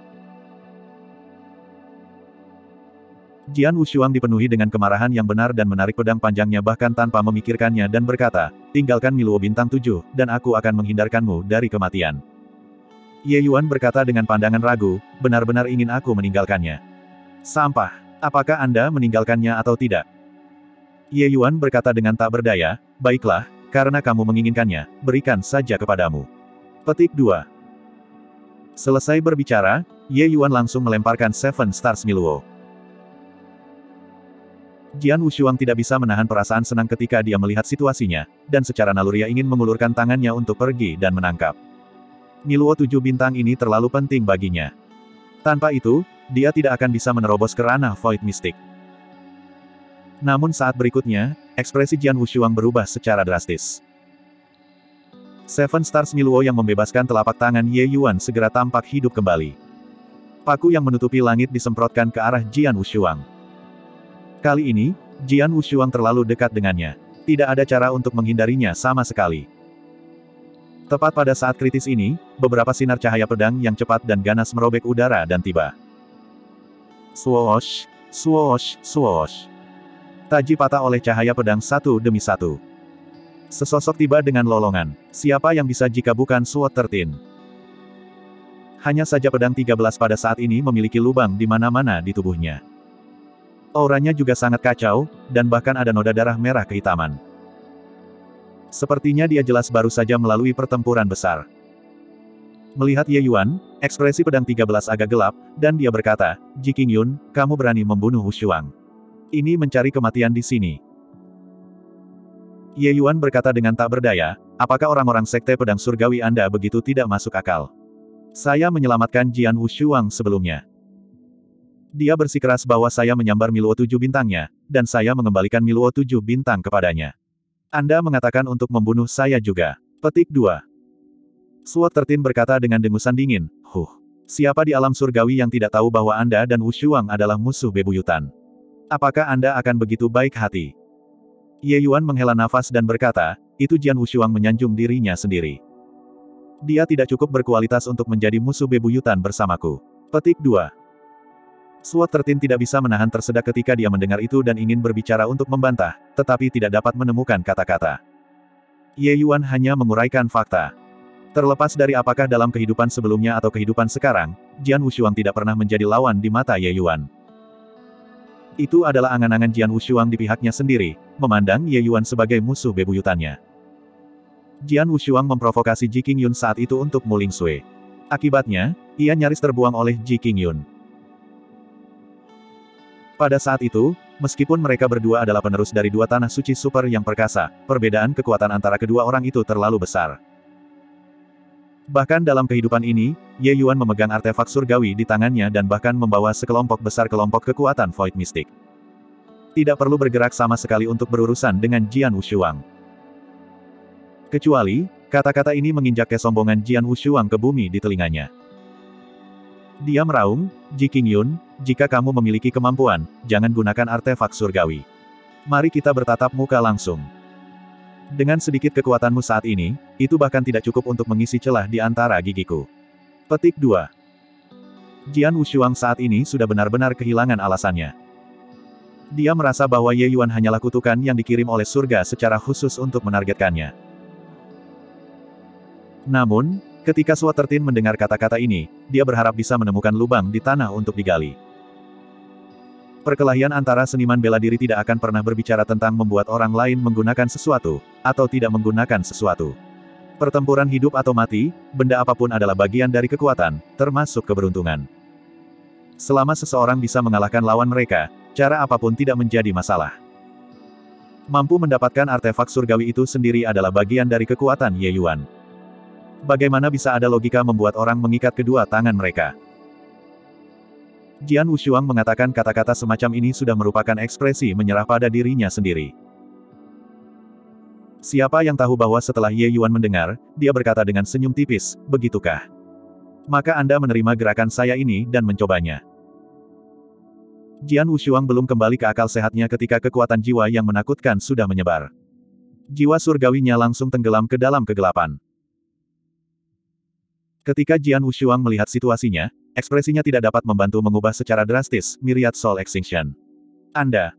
Jian Wushuang dipenuhi dengan kemarahan yang benar dan menarik pedang panjangnya bahkan tanpa memikirkannya dan berkata, tinggalkan Miluo bintang tujuh, dan aku akan menghindarkanmu dari kematian. Ye Yuan berkata dengan pandangan ragu, benar-benar ingin aku meninggalkannya. Sampah, apakah Anda meninggalkannya atau tidak? Ye Yuan berkata dengan tak berdaya, baiklah, karena kamu menginginkannya, berikan saja kepadamu. Petik 2. Selesai berbicara, Ye Yuan langsung melemparkan Seven Stars Miluo. Jian Wushuang tidak bisa menahan perasaan senang ketika dia melihat situasinya, dan secara naluriah ingin mengulurkan tangannya untuk pergi dan menangkap. Miluo tujuh bintang ini terlalu penting baginya. Tanpa itu, dia tidak akan bisa menerobos ke ranah Void Mystic. Namun saat berikutnya, ekspresi Jian Wushuang berubah secara drastis. Seven Stars Miluo yang membebaskan telapak tangan Ye Yuan segera tampak hidup kembali. Paku yang menutupi langit disemprotkan ke arah Jian Wushuang. Kali ini, Jian Wushuang terlalu dekat dengannya. Tidak ada cara untuk menghindarinya sama sekali. Tepat pada saat kritis ini, beberapa sinar cahaya pedang yang cepat dan ganas merobek udara dan tiba. Swoosh, swoosh, swoosh. Taji patah oleh cahaya pedang satu demi satu. Sesosok tiba dengan lolongan. Siapa yang bisa jika bukan Sword Tertin? Hanya saja pedang 13 pada saat ini memiliki lubang di mana-mana di tubuhnya. Auranya juga sangat kacau, dan bahkan ada noda darah merah kehitaman. Sepertinya dia jelas baru saja melalui pertempuran besar. Melihat Ye Yuan, ekspresi pedang 13 agak gelap, dan dia berkata, Ji Yun, kamu berani membunuh Wu Shuang. Ini mencari kematian di sini. Ye Yuan berkata dengan tak berdaya, apakah orang-orang sekte pedang surgawi Anda begitu tidak masuk akal? Saya menyelamatkan Jian Wushuang sebelumnya. Dia bersikeras bahwa saya menyambar Miluo tujuh bintangnya, dan saya mengembalikan Miluo tujuh bintang kepadanya. Anda mengatakan untuk membunuh saya juga. Petik 2. Suat Tertin berkata dengan dengusan dingin, Huh, siapa di alam surgawi yang tidak tahu bahwa Anda dan Wushuang adalah musuh bebuyutan? Apakah Anda akan begitu baik hati? Ye Yuan menghela nafas dan berkata, itu Jian Wushuang menyanjung dirinya sendiri. Dia tidak cukup berkualitas untuk menjadi musuh bebuyutan bersamaku. Petik 2. Suat Tertin tidak bisa menahan tersedak ketika dia mendengar itu dan ingin berbicara untuk membantah, tetapi tidak dapat menemukan kata-kata. Ye Yuan hanya menguraikan fakta. Terlepas dari apakah dalam kehidupan sebelumnya atau kehidupan sekarang, Jian Wushuang tidak pernah menjadi lawan di mata Ye Yuan. Itu adalah angan-angan Jian Wushuang di pihaknya sendiri, memandang Ye Yuan sebagai musuh bebuyutannya. Jian Wushuang memprovokasi Ji Qingyun saat itu untuk muling Sui. Akibatnya, ia nyaris terbuang oleh Ji Qingyun. Pada saat itu, meskipun mereka berdua adalah penerus dari dua tanah suci super yang perkasa, perbedaan kekuatan antara kedua orang itu terlalu besar. Bahkan dalam kehidupan ini, Ye Yuan memegang artefak surgawi di tangannya dan bahkan membawa sekelompok besar kelompok kekuatan Void Mystic. Tidak perlu bergerak sama sekali untuk berurusan dengan Jian Wushuang. Kecuali, kata-kata ini menginjak kesombongan Jian Wushuang ke bumi di telinganya. Dia meraung, Ji Yun, jika kamu memiliki kemampuan, jangan gunakan artefak surgawi. Mari kita bertatap muka langsung. Dengan sedikit kekuatanmu saat ini, itu bahkan tidak cukup untuk mengisi celah di antara gigiku. Petik 2. Jian Wushuang saat ini sudah benar-benar kehilangan alasannya. Dia merasa bahwa Ye Yuan hanyalah kutukan yang dikirim oleh surga secara khusus untuk menargetkannya. Namun, ketika Tertin mendengar kata-kata ini, dia berharap bisa menemukan lubang di tanah untuk digali. Perkelahian antara seniman bela diri tidak akan pernah berbicara tentang membuat orang lain menggunakan sesuatu, atau tidak menggunakan sesuatu. Pertempuran hidup atau mati, benda apa pun adalah bagian dari kekuatan, termasuk keberuntungan. Selama seseorang bisa mengalahkan lawan mereka, cara apa pun tidak menjadi masalah. Mampu mendapatkan artefak surgawi itu sendiri adalah bagian dari kekuatan Ye Yuan. Bagaimana bisa ada logika membuat orang mengikat kedua tangan mereka? Jian Wushuang mengatakan kata-kata semacam ini sudah merupakan ekspresi menyerah pada dirinya sendiri. Siapa yang tahu bahwa setelah Ye Yuan mendengar, dia berkata dengan senyum tipis, begitukah? Maka Anda menerima gerakan saya ini dan mencobanya. Jian Wushuang belum kembali ke akal sehatnya ketika kekuatan jiwa yang menakutkan sudah menyebar. Jiwa surgawinya langsung tenggelam ke dalam kegelapan. Ketika Jian Wushuang melihat situasinya, ekspresinya tidak dapat membantu mengubah secara drastis Myriad Soul Extinction. Anda.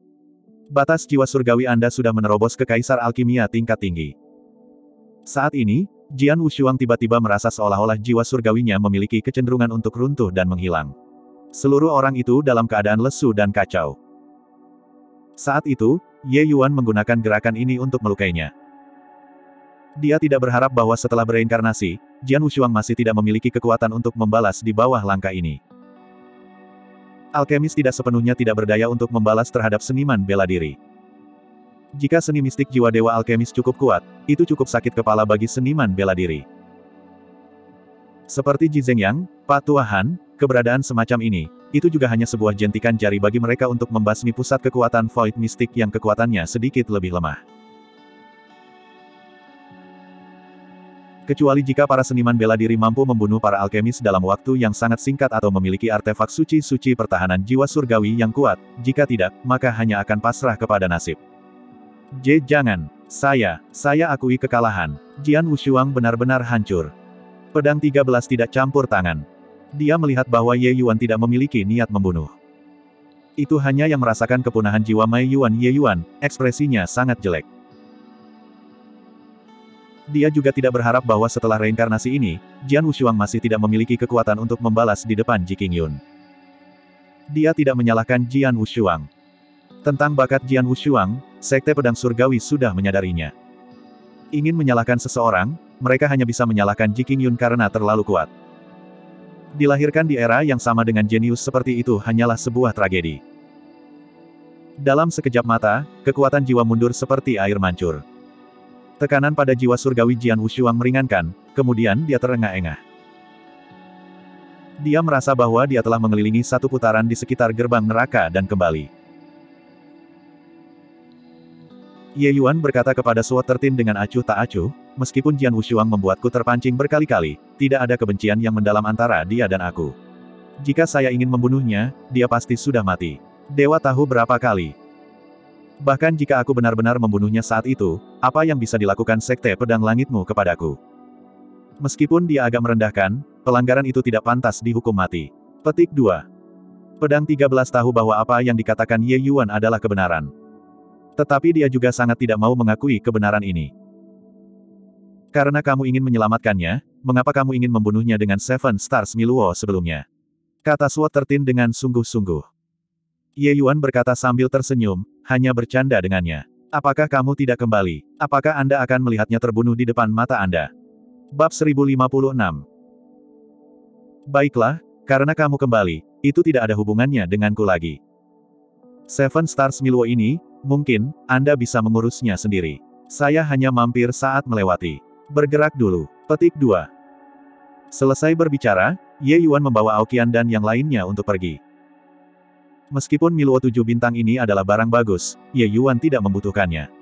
Batas jiwa surgawi Anda sudah menerobos ke Kaisar Alkimia tingkat tinggi. Saat ini, Jian Wushuang tiba-tiba merasa seolah-olah jiwa surgawinya memiliki kecenderungan untuk runtuh dan menghilang. Seluruh orang itu dalam keadaan lesu dan kacau. Saat itu, Ye Yuan menggunakan gerakan ini untuk melukainya. Dia tidak berharap bahwa setelah bereinkarnasi, Jian Wushuang masih tidak memiliki kekuatan untuk membalas di bawah langkah ini. Alkemis tidak sepenuhnya tidak berdaya untuk membalas terhadap seniman bela diri. Jika seni mistik jiwa dewa alkemis cukup kuat, itu cukup sakit kepala bagi seniman bela diri. Seperti Ji Zhengyang, Pak Tuahan, Keberadaan semacam ini, itu juga hanya sebuah jentikan jari bagi mereka untuk membasmi pusat kekuatan Void Mystic yang kekuatannya sedikit lebih lemah. Kecuali jika para seniman bela diri mampu membunuh para alkemis dalam waktu yang sangat singkat atau memiliki artefak suci-suci pertahanan jiwa surgawi yang kuat, jika tidak, maka hanya akan pasrah kepada nasib. J. Jangan. Saya, saya akui kekalahan. Jian Wushuang benar-benar hancur. Pedang 13 tidak campur tangan. Dia melihat bahwa Ye Yuan tidak memiliki niat membunuh. Itu hanya yang merasakan kepunahan jiwa Mei Yuan Ye Yuan, ekspresinya sangat jelek. Dia juga tidak berharap bahwa setelah reinkarnasi ini, Jian Wushuang masih tidak memiliki kekuatan untuk membalas di depan Ji Qingyun. Dia tidak menyalahkan Jian Wushuang. Tentang bakat Jian Wushuang, Sekte Pedang Surgawi sudah menyadarinya. Ingin menyalahkan seseorang, mereka hanya bisa menyalahkan Ji Qingyun karena terlalu kuat. Dilahirkan di era yang sama dengan jenius seperti itu hanyalah sebuah tragedi. Dalam sekejap mata, kekuatan jiwa mundur seperti air mancur. Tekanan pada jiwa surgawi Jian Wushuang meringankan, kemudian dia terengah-engah. Dia merasa bahwa dia telah mengelilingi satu putaran di sekitar gerbang neraka dan kembali. Ye Yuan berkata kepada Suo Tertin dengan acuh tak acuh, Meskipun Jian Wushuang membuatku terpancing berkali-kali, tidak ada kebencian yang mendalam antara dia dan aku. Jika saya ingin membunuhnya, dia pasti sudah mati. Dewa tahu berapa kali. Bahkan jika aku benar-benar membunuhnya saat itu, apa yang bisa dilakukan Sekte Pedang Langitmu kepadaku? Meskipun dia agak merendahkan, pelanggaran itu tidak pantas dihukum mati. Petik 2. Pedang 13 tahu bahwa apa yang dikatakan Ye Yuan adalah kebenaran. Tetapi dia juga sangat tidak mau mengakui kebenaran ini. Karena kamu ingin menyelamatkannya, mengapa kamu ingin membunuhnya dengan Seven Stars Miluo sebelumnya? Kata Suo Tertin dengan sungguh-sungguh. Ye Yuan berkata sambil tersenyum, hanya bercanda dengannya. Apakah kamu tidak kembali? Apakah Anda akan melihatnya terbunuh di depan mata Anda? Bab 1056 Baiklah, karena kamu kembali, itu tidak ada hubungannya denganku lagi. Seven Stars Miluo ini, mungkin, Anda bisa mengurusnya sendiri. Saya hanya mampir saat melewati. Bergerak dulu. Petik 2. Selesai berbicara, Ye Yuan membawa Aokian dan yang lainnya untuk pergi. Meskipun Miluo tujuh bintang ini adalah barang bagus, Ye Yuan tidak membutuhkannya.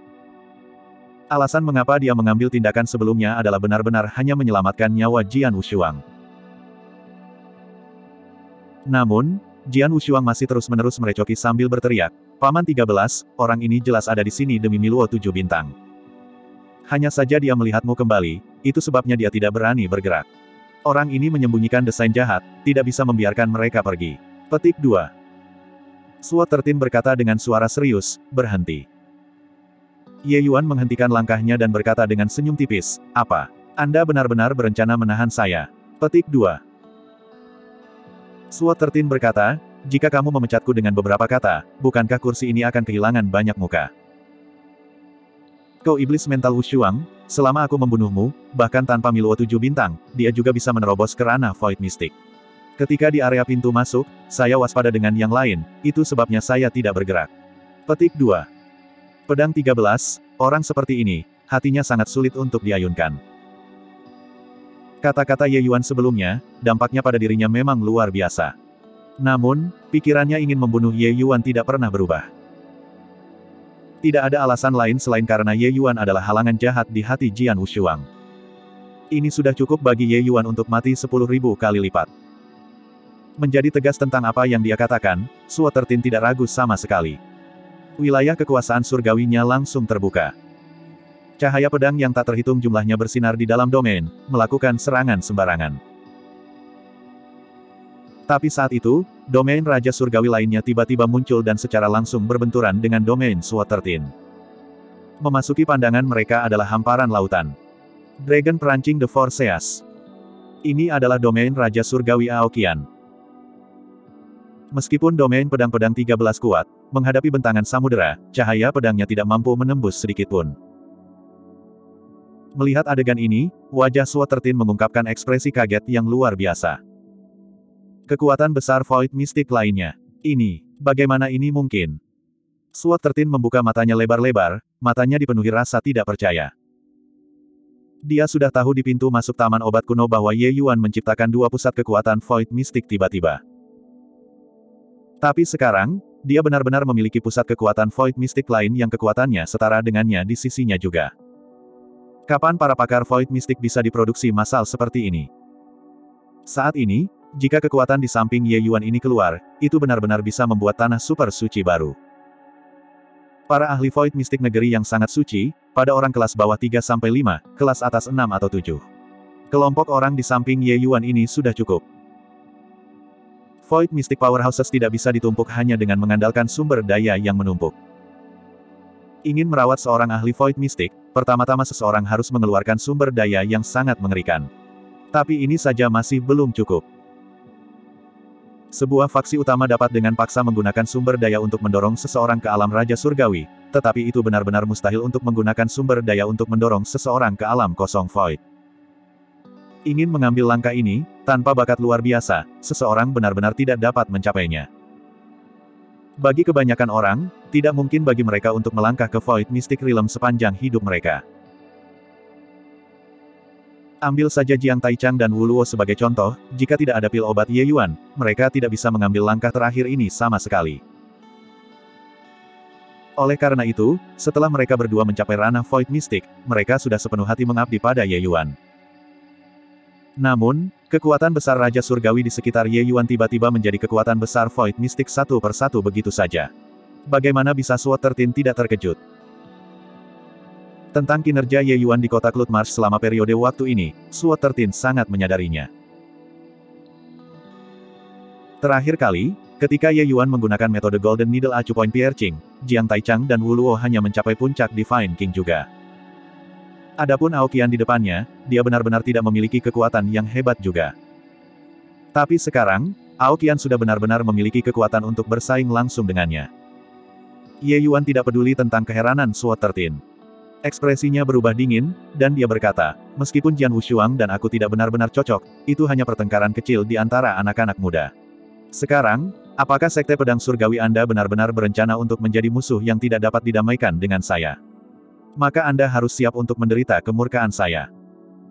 Alasan mengapa dia mengambil tindakan sebelumnya adalah benar-benar hanya menyelamatkan nyawa Jian Wushuang. Namun, Jian Wushuang masih terus-menerus merecoki sambil berteriak, Paman 13, orang ini jelas ada di sini demi Miluo tujuh bintang. Hanya saja dia melihatmu kembali, itu sebabnya dia tidak berani bergerak. Orang ini menyembunyikan desain jahat, tidak bisa membiarkan mereka pergi. Petik 2. Suat Tertin berkata dengan suara serius, berhenti. Ye Yuan menghentikan langkahnya dan berkata dengan senyum tipis, apa? Anda benar-benar berencana menahan saya. Petik 2. Suat Tertin berkata, jika kamu memecatku dengan beberapa kata, bukankah kursi ini akan kehilangan banyak muka? Kau iblis mental Wushuang, selama aku membunuhmu, bahkan tanpa Miluo tujuh bintang, dia juga bisa menerobos ke ranah Void Mystic. Ketika di area pintu masuk, saya waspada dengan yang lain, itu sebabnya saya tidak bergerak. Petik 2. Pedang 13, orang seperti ini, hatinya sangat sulit untuk diayunkan. Kata-kata Ye Yuan sebelumnya, dampaknya pada dirinya memang luar biasa. Namun, pikirannya ingin membunuh Ye Yuan tidak pernah berubah. Tidak ada alasan lain selain karena Ye Yuan adalah halangan jahat di hati Jian Wushuang. Ini sudah cukup bagi Ye Yuan untuk mati sepuluh ribu kali lipat. Menjadi tegas tentang apa yang dia katakan, Suo Tertin tidak ragu sama sekali. Wilayah kekuasaan surgawinya langsung terbuka. Cahaya pedang yang tak terhitung jumlahnya bersinar di dalam domain, melakukan serangan sembarangan. Tapi saat itu, domain Raja Surgawi lainnya tiba-tiba muncul dan secara langsung berbenturan dengan domain Suo Tertin. Memasuki pandangan mereka adalah hamparan lautan. Dragon Perancing The Forceas. Ini adalah domain Raja Surgawi Aokian. Meskipun domain pedang-pedang 13 kuat, menghadapi bentangan samudera, cahaya pedangnya tidak mampu menembus sedikitpun. Melihat adegan ini, wajah Tertin mengungkapkan ekspresi kaget yang luar biasa. Kekuatan besar Void Mystic lainnya. Ini, bagaimana ini mungkin? Tertin membuka matanya lebar-lebar, matanya dipenuhi rasa tidak percaya. Dia sudah tahu di pintu masuk taman obat kuno bahwa Ye Yuan menciptakan dua pusat kekuatan Void Mystic tiba-tiba. Tapi sekarang, dia benar-benar memiliki pusat kekuatan Void Mystic lain yang kekuatannya setara dengannya di sisinya juga. Kapan para pakar Void Mystic bisa diproduksi massal seperti ini? Saat ini, jika kekuatan di samping Ye Yuan ini keluar, itu benar-benar bisa membuat tanah super suci baru. Para ahli Void Mystic negeri yang sangat suci, pada orang kelas bawah 3-5, kelas atas 6 atau 7. Kelompok orang di samping Ye Yuan ini sudah cukup. Void Mystic Powerhouses tidak bisa ditumpuk hanya dengan mengandalkan sumber daya yang menumpuk. Ingin merawat seorang ahli Void Mystic, pertama-tama seseorang harus mengeluarkan sumber daya yang sangat mengerikan. Tapi ini saja masih belum cukup. Sebuah faksi utama dapat dengan paksa menggunakan sumber daya untuk mendorong seseorang ke alam Raja Surgawi, tetapi itu benar-benar mustahil untuk menggunakan sumber daya untuk mendorong seseorang ke alam kosong void. Ingin mengambil langkah ini, tanpa bakat luar biasa, seseorang benar-benar tidak dapat mencapainya. Bagi kebanyakan orang, tidak mungkin bagi mereka untuk melangkah ke Void Mystic Realm sepanjang hidup mereka. Ambil saja Jiang Taichang dan Wu Luo sebagai contoh, jika tidak ada pil obat Ye Yuan, mereka tidak bisa mengambil langkah terakhir ini sama sekali. Oleh karena itu, setelah mereka berdua mencapai ranah Void Mystic, mereka sudah sepenuh hati mengabdi pada Ye Yuan. Namun, kekuatan besar Raja Surgawi di sekitar Ye Yuan tiba-tiba menjadi kekuatan besar Void Mystic satu persatu begitu saja. Bagaimana bisa Sword Tertin tidak terkejut? Tentang kinerja Ye Yuan di kota Klutmarsh selama periode waktu ini, Suo Tertin sangat menyadarinya. Terakhir kali, ketika Ye Yuan menggunakan metode Golden Needle Acu Point Piercing, Jiang Taichang dan Wu Luo hanya mencapai puncak Divine King juga. Adapun Aokian di depannya, dia benar-benar tidak memiliki kekuatan yang hebat juga. Tapi sekarang, Aokian sudah benar-benar memiliki kekuatan untuk bersaing langsung dengannya. Ye Yuan tidak peduli tentang keheranan Suo Tertin. Ekspresinya berubah dingin, dan dia berkata, meskipun Jian Wushuang dan aku tidak benar-benar cocok, itu hanya pertengkaran kecil di antara anak-anak muda. Sekarang, apakah Sekte Pedang Surgawi Anda benar-benar berencana untuk menjadi musuh yang tidak dapat didamaikan dengan saya? Maka Anda harus siap untuk menderita kemurkaan saya.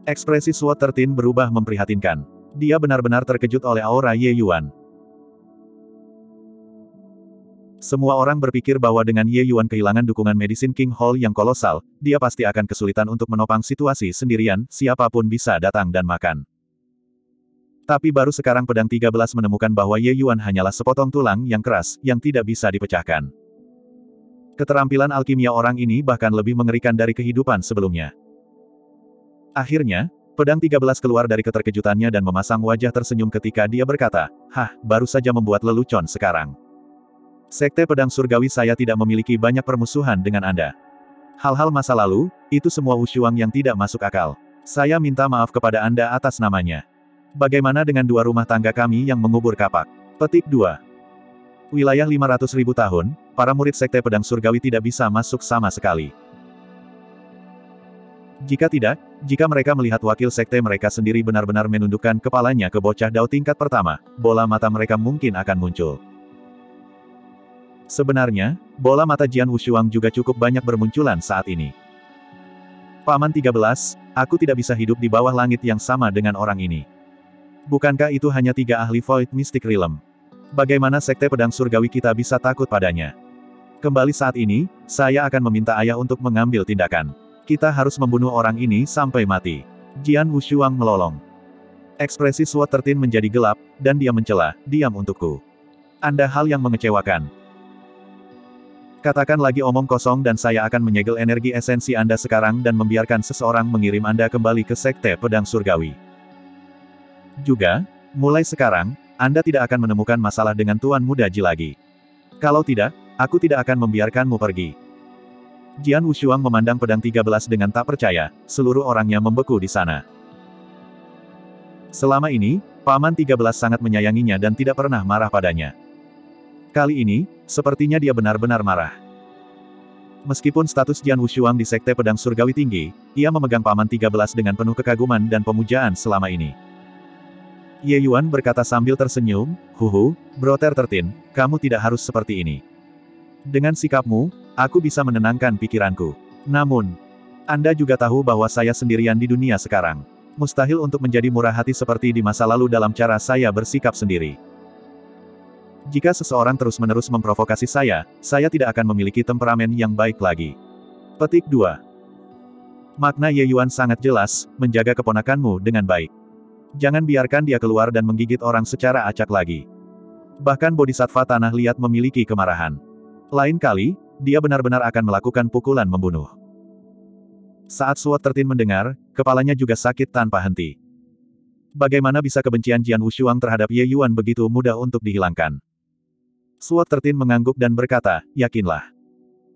Ekspresi Suat Tertin berubah memprihatinkan. Dia benar-benar terkejut oleh aura Ye Yuan. Semua orang berpikir bahwa dengan Ye Yuan kehilangan dukungan Medicine King Hall yang kolosal, dia pasti akan kesulitan untuk menopang situasi sendirian, siapa pun bisa datang dan makan. Tapi baru sekarang pedang 13 menemukan bahwa Ye Yuan hanyalah sepotong tulang yang keras, yang tidak bisa dipecahkan. Keterampilan alkimia orang ini bahkan lebih mengerikan dari kehidupan sebelumnya. Akhirnya, pedang 13 keluar dari keterkejutannya dan memasang wajah tersenyum ketika dia berkata, Hah, baru saja membuat lelucon sekarang. Sekte Pedang Surgawi saya tidak memiliki banyak permusuhan dengan Anda. Hal-hal masa lalu, itu semua Wushuang yang tidak masuk akal. Saya minta maaf kepada Anda atas namanya. Bagaimana dengan dua rumah tangga kami yang mengubur kapak? Petik 2. Wilayah 500 ribu tahun, para murid Sekte Pedang Surgawi tidak bisa masuk sama sekali. Jika tidak, jika mereka melihat wakil sekte mereka sendiri benar-benar menundukkan kepalanya ke bocah dao tingkat pertama, bola mata mereka mungkin akan muncul. Sebenarnya, bola mata Jian Wushuang juga cukup banyak bermunculan saat ini. Paman 13, aku tidak bisa hidup di bawah langit yang sama dengan orang ini. Bukankah itu hanya tiga ahli Void Mystic Realm? Bagaimana Sekte Pedang Surgawi kita bisa takut padanya? Kembali saat ini, saya akan meminta ayah untuk mengambil tindakan. Kita harus membunuh orang ini sampai mati. Jian Wushuang melolong. Ekspresi Sword Tertin menjadi gelap, dan dia mencela, diam untukku. Anda hal yang mengecewakan. Katakan lagi omong kosong dan saya akan menyegel energi esensi Anda sekarang dan membiarkan seseorang mengirim Anda kembali ke Sekte Pedang Surgawi. Juga, mulai sekarang, Anda tidak akan menemukan masalah dengan Tuan Muda Ji lagi. Kalau tidak, aku tidak akan membiarkanmu pergi. Jian Wushuang memandang pedang 13 dengan tak percaya, seluruh orangnya membeku di sana. Selama ini, Paman 13 sangat menyayanginya dan tidak pernah marah padanya. Kali ini, sepertinya dia benar-benar marah. Meskipun status Jian Wushuang di Sekte Pedang Surgawi tinggi, ia memegang Paman 13 dengan penuh kekaguman dan pemujaan selama ini. Ye Yuan berkata sambil tersenyum, Huhu, Broter Tertin, kamu tidak harus seperti ini. Dengan sikapmu, Aku bisa menenangkan pikiranku. Namun, Anda juga tahu bahwa saya sendirian di dunia sekarang. Mustahil untuk menjadi murah hati seperti di masa lalu dalam cara saya bersikap sendiri. Jika seseorang terus-menerus memprovokasi saya, saya tidak akan memiliki temperamen yang baik lagi. Petik 2. Makna Ye Yuan sangat jelas, menjaga keponakanmu dengan baik. Jangan biarkan dia keluar dan menggigit orang secara acak lagi. Bahkan Bodhisattva Tanah Liat memiliki kemarahan. Lain kali, dia benar-benar akan melakukan pukulan membunuh. Saat Suot Tertin mendengar, kepalanya juga sakit tanpa henti. Bagaimana bisa kebencian Jian Wushuang terhadap Ye Yuan begitu mudah untuk dihilangkan? Suot Tertin mengangguk dan berkata, yakinlah.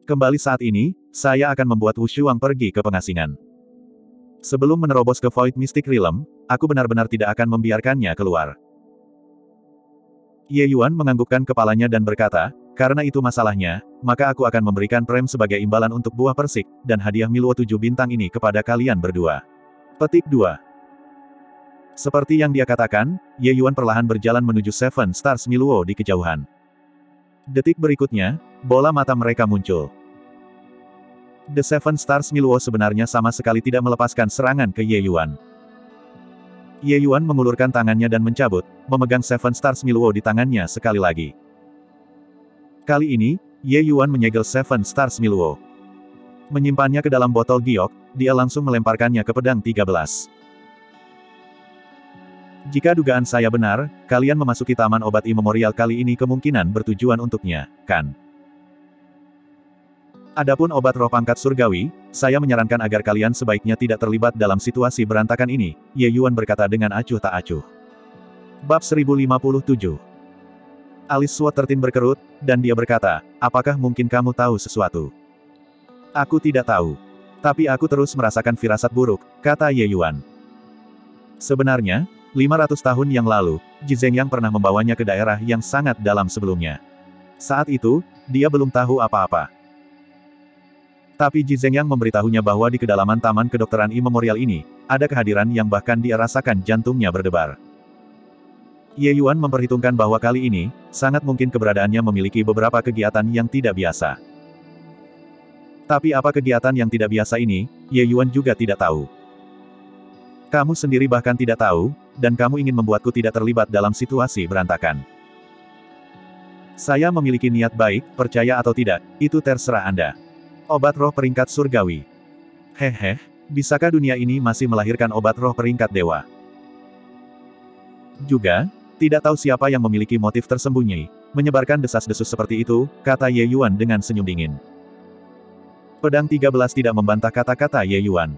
Kembali saat ini, saya akan membuat Wushuang pergi ke pengasingan. Sebelum menerobos ke Void Mystic Realm, aku benar-benar tidak akan membiarkannya keluar. Ye Yuan menganggukkan kepalanya dan berkata, karena itu masalahnya, maka aku akan memberikan prem sebagai imbalan untuk buah persik, dan hadiah Milwo tujuh bintang ini kepada kalian berdua. Petik 2. Seperti yang dia katakan, Ye Yuan perlahan berjalan menuju Seven Stars Milwo di kejauhan. Detik berikutnya, bola mata mereka muncul. The Seven Stars Milwo sebenarnya sama sekali tidak melepaskan serangan ke Ye Yuan. Ye Yuan mengulurkan tangannya dan mencabut, memegang Seven Stars Milwo di tangannya sekali lagi. Kali ini, Ye Yuan menyegel Seven Stars Milwo. Menyimpannya ke dalam botol giok, dia langsung melemparkannya ke pedang 13. Jika dugaan saya benar, kalian memasuki Taman Obat Immemorial kali ini kemungkinan bertujuan untuknya, kan? Adapun obat roh pangkat surgawi, saya menyarankan agar kalian sebaiknya tidak terlibat dalam situasi berantakan ini, Ye Yuan berkata dengan acuh tak acuh. Bab 1057 Alis Suat Tertin berkerut, dan dia berkata, apakah mungkin kamu tahu sesuatu? Aku tidak tahu. Tapi aku terus merasakan firasat buruk, kata Ye Yuan. Sebenarnya, 500 tahun yang lalu, Ji Zhengyang pernah membawanya ke daerah yang sangat dalam sebelumnya. Saat itu, dia belum tahu apa-apa. Tapi Ji Zhengyang memberitahunya bahwa di kedalaman Taman Kedokteran Immemorial ini, ada kehadiran yang bahkan dia rasakan jantungnya berdebar. Ye Yuan memperhitungkan bahwa kali ini, sangat mungkin keberadaannya memiliki beberapa kegiatan yang tidak biasa. Tapi apa kegiatan yang tidak biasa ini, Ye Yuan juga tidak tahu. Kamu sendiri bahkan tidak tahu, dan kamu ingin membuatku tidak terlibat dalam situasi berantakan. Saya memiliki niat baik, percaya atau tidak, itu terserah Anda. Obat roh peringkat surgawi. Hehe, bisakah dunia ini masih melahirkan obat roh peringkat dewa? Juga, tidak tahu siapa yang memiliki motif tersembunyi, menyebarkan desas-desus seperti itu, kata Ye Yuan dengan senyum dingin. Pedang 13 tidak membantah kata-kata Ye Yuan.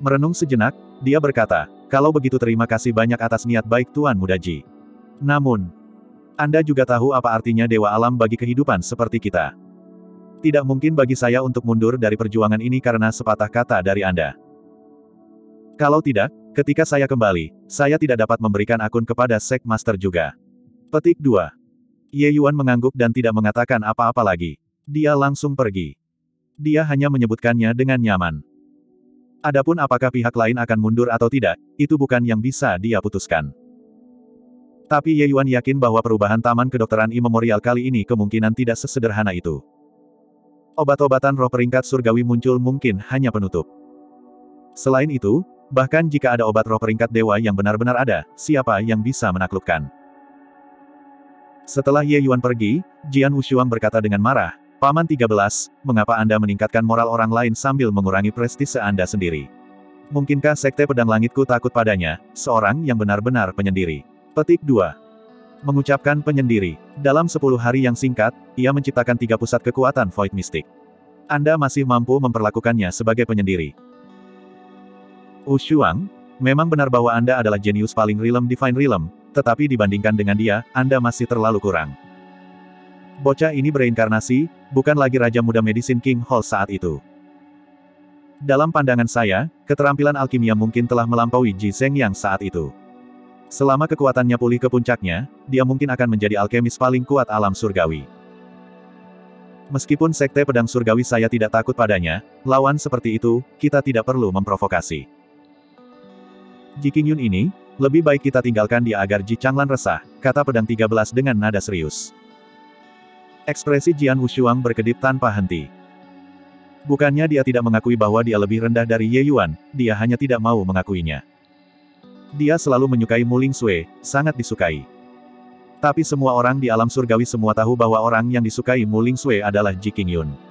Merenung sejenak, dia berkata, kalau begitu terima kasih banyak atas niat baik Tuan Mudaji. Namun, Anda juga tahu apa artinya dewa alam bagi kehidupan seperti kita. Tidak mungkin bagi saya untuk mundur dari perjuangan ini karena sepatah kata dari Anda. Kalau tidak, Ketika saya kembali, saya tidak dapat memberikan akun kepada Sek Master juga. Petik 2. Ye Yuan mengangguk dan tidak mengatakan apa-apa lagi. Dia langsung pergi. Dia hanya menyebutkannya dengan nyaman. Adapun apakah pihak lain akan mundur atau tidak, itu bukan yang bisa dia putuskan. Tapi Ye Yuan yakin bahwa perubahan Taman Kedokteran Immemorial kali ini kemungkinan tidak sesederhana itu. Obat-obatan roh peringkat surgawi muncul mungkin hanya penutup. Selain itu, Bahkan jika ada obat roh peringkat dewa yang benar-benar ada, siapa yang bisa menaklukkan? Setelah Ye Yuan pergi, Jian Wushuang berkata dengan marah, Paman 13, mengapa Anda meningkatkan moral orang lain sambil mengurangi prestise Anda sendiri? Mungkinkah Sekte Pedang Langitku takut padanya, seorang yang benar-benar penyendiri? Petik 2. Mengucapkan penyendiri. Dalam 10 hari yang singkat, ia menciptakan tiga pusat kekuatan Void Mystic. Anda masih mampu memperlakukannya sebagai penyendiri. Ushuang, memang benar bahwa Anda adalah jenius paling Realm Divine Realm, tetapi dibandingkan dengan dia, Anda masih terlalu kurang. Bocah ini bereinkarnasi, bukan lagi Raja Muda Medicine King Hall saat itu. Dalam pandangan saya, keterampilan alkimia mungkin telah melampaui Ji Zeng yang saat itu. Selama kekuatannya pulih ke puncaknya, dia mungkin akan menjadi alkemis paling kuat alam surgawi. Meskipun sekte pedang surgawi saya tidak takut padanya, lawan seperti itu, kita tidak perlu memprovokasi. Ji Qingyun ini, lebih baik kita tinggalkan dia agar Ji Changlan resah, kata pedang 13 dengan nada serius. Ekspresi Jian Wushuang berkedip tanpa henti. Bukannya dia tidak mengakui bahwa dia lebih rendah dari Ye Yuan, dia hanya tidak mau mengakuinya. Dia selalu menyukai Muling Sui, sangat disukai. Tapi semua orang di alam surgawi semua tahu bahwa orang yang disukai Muling Sui adalah Ji Qingyun.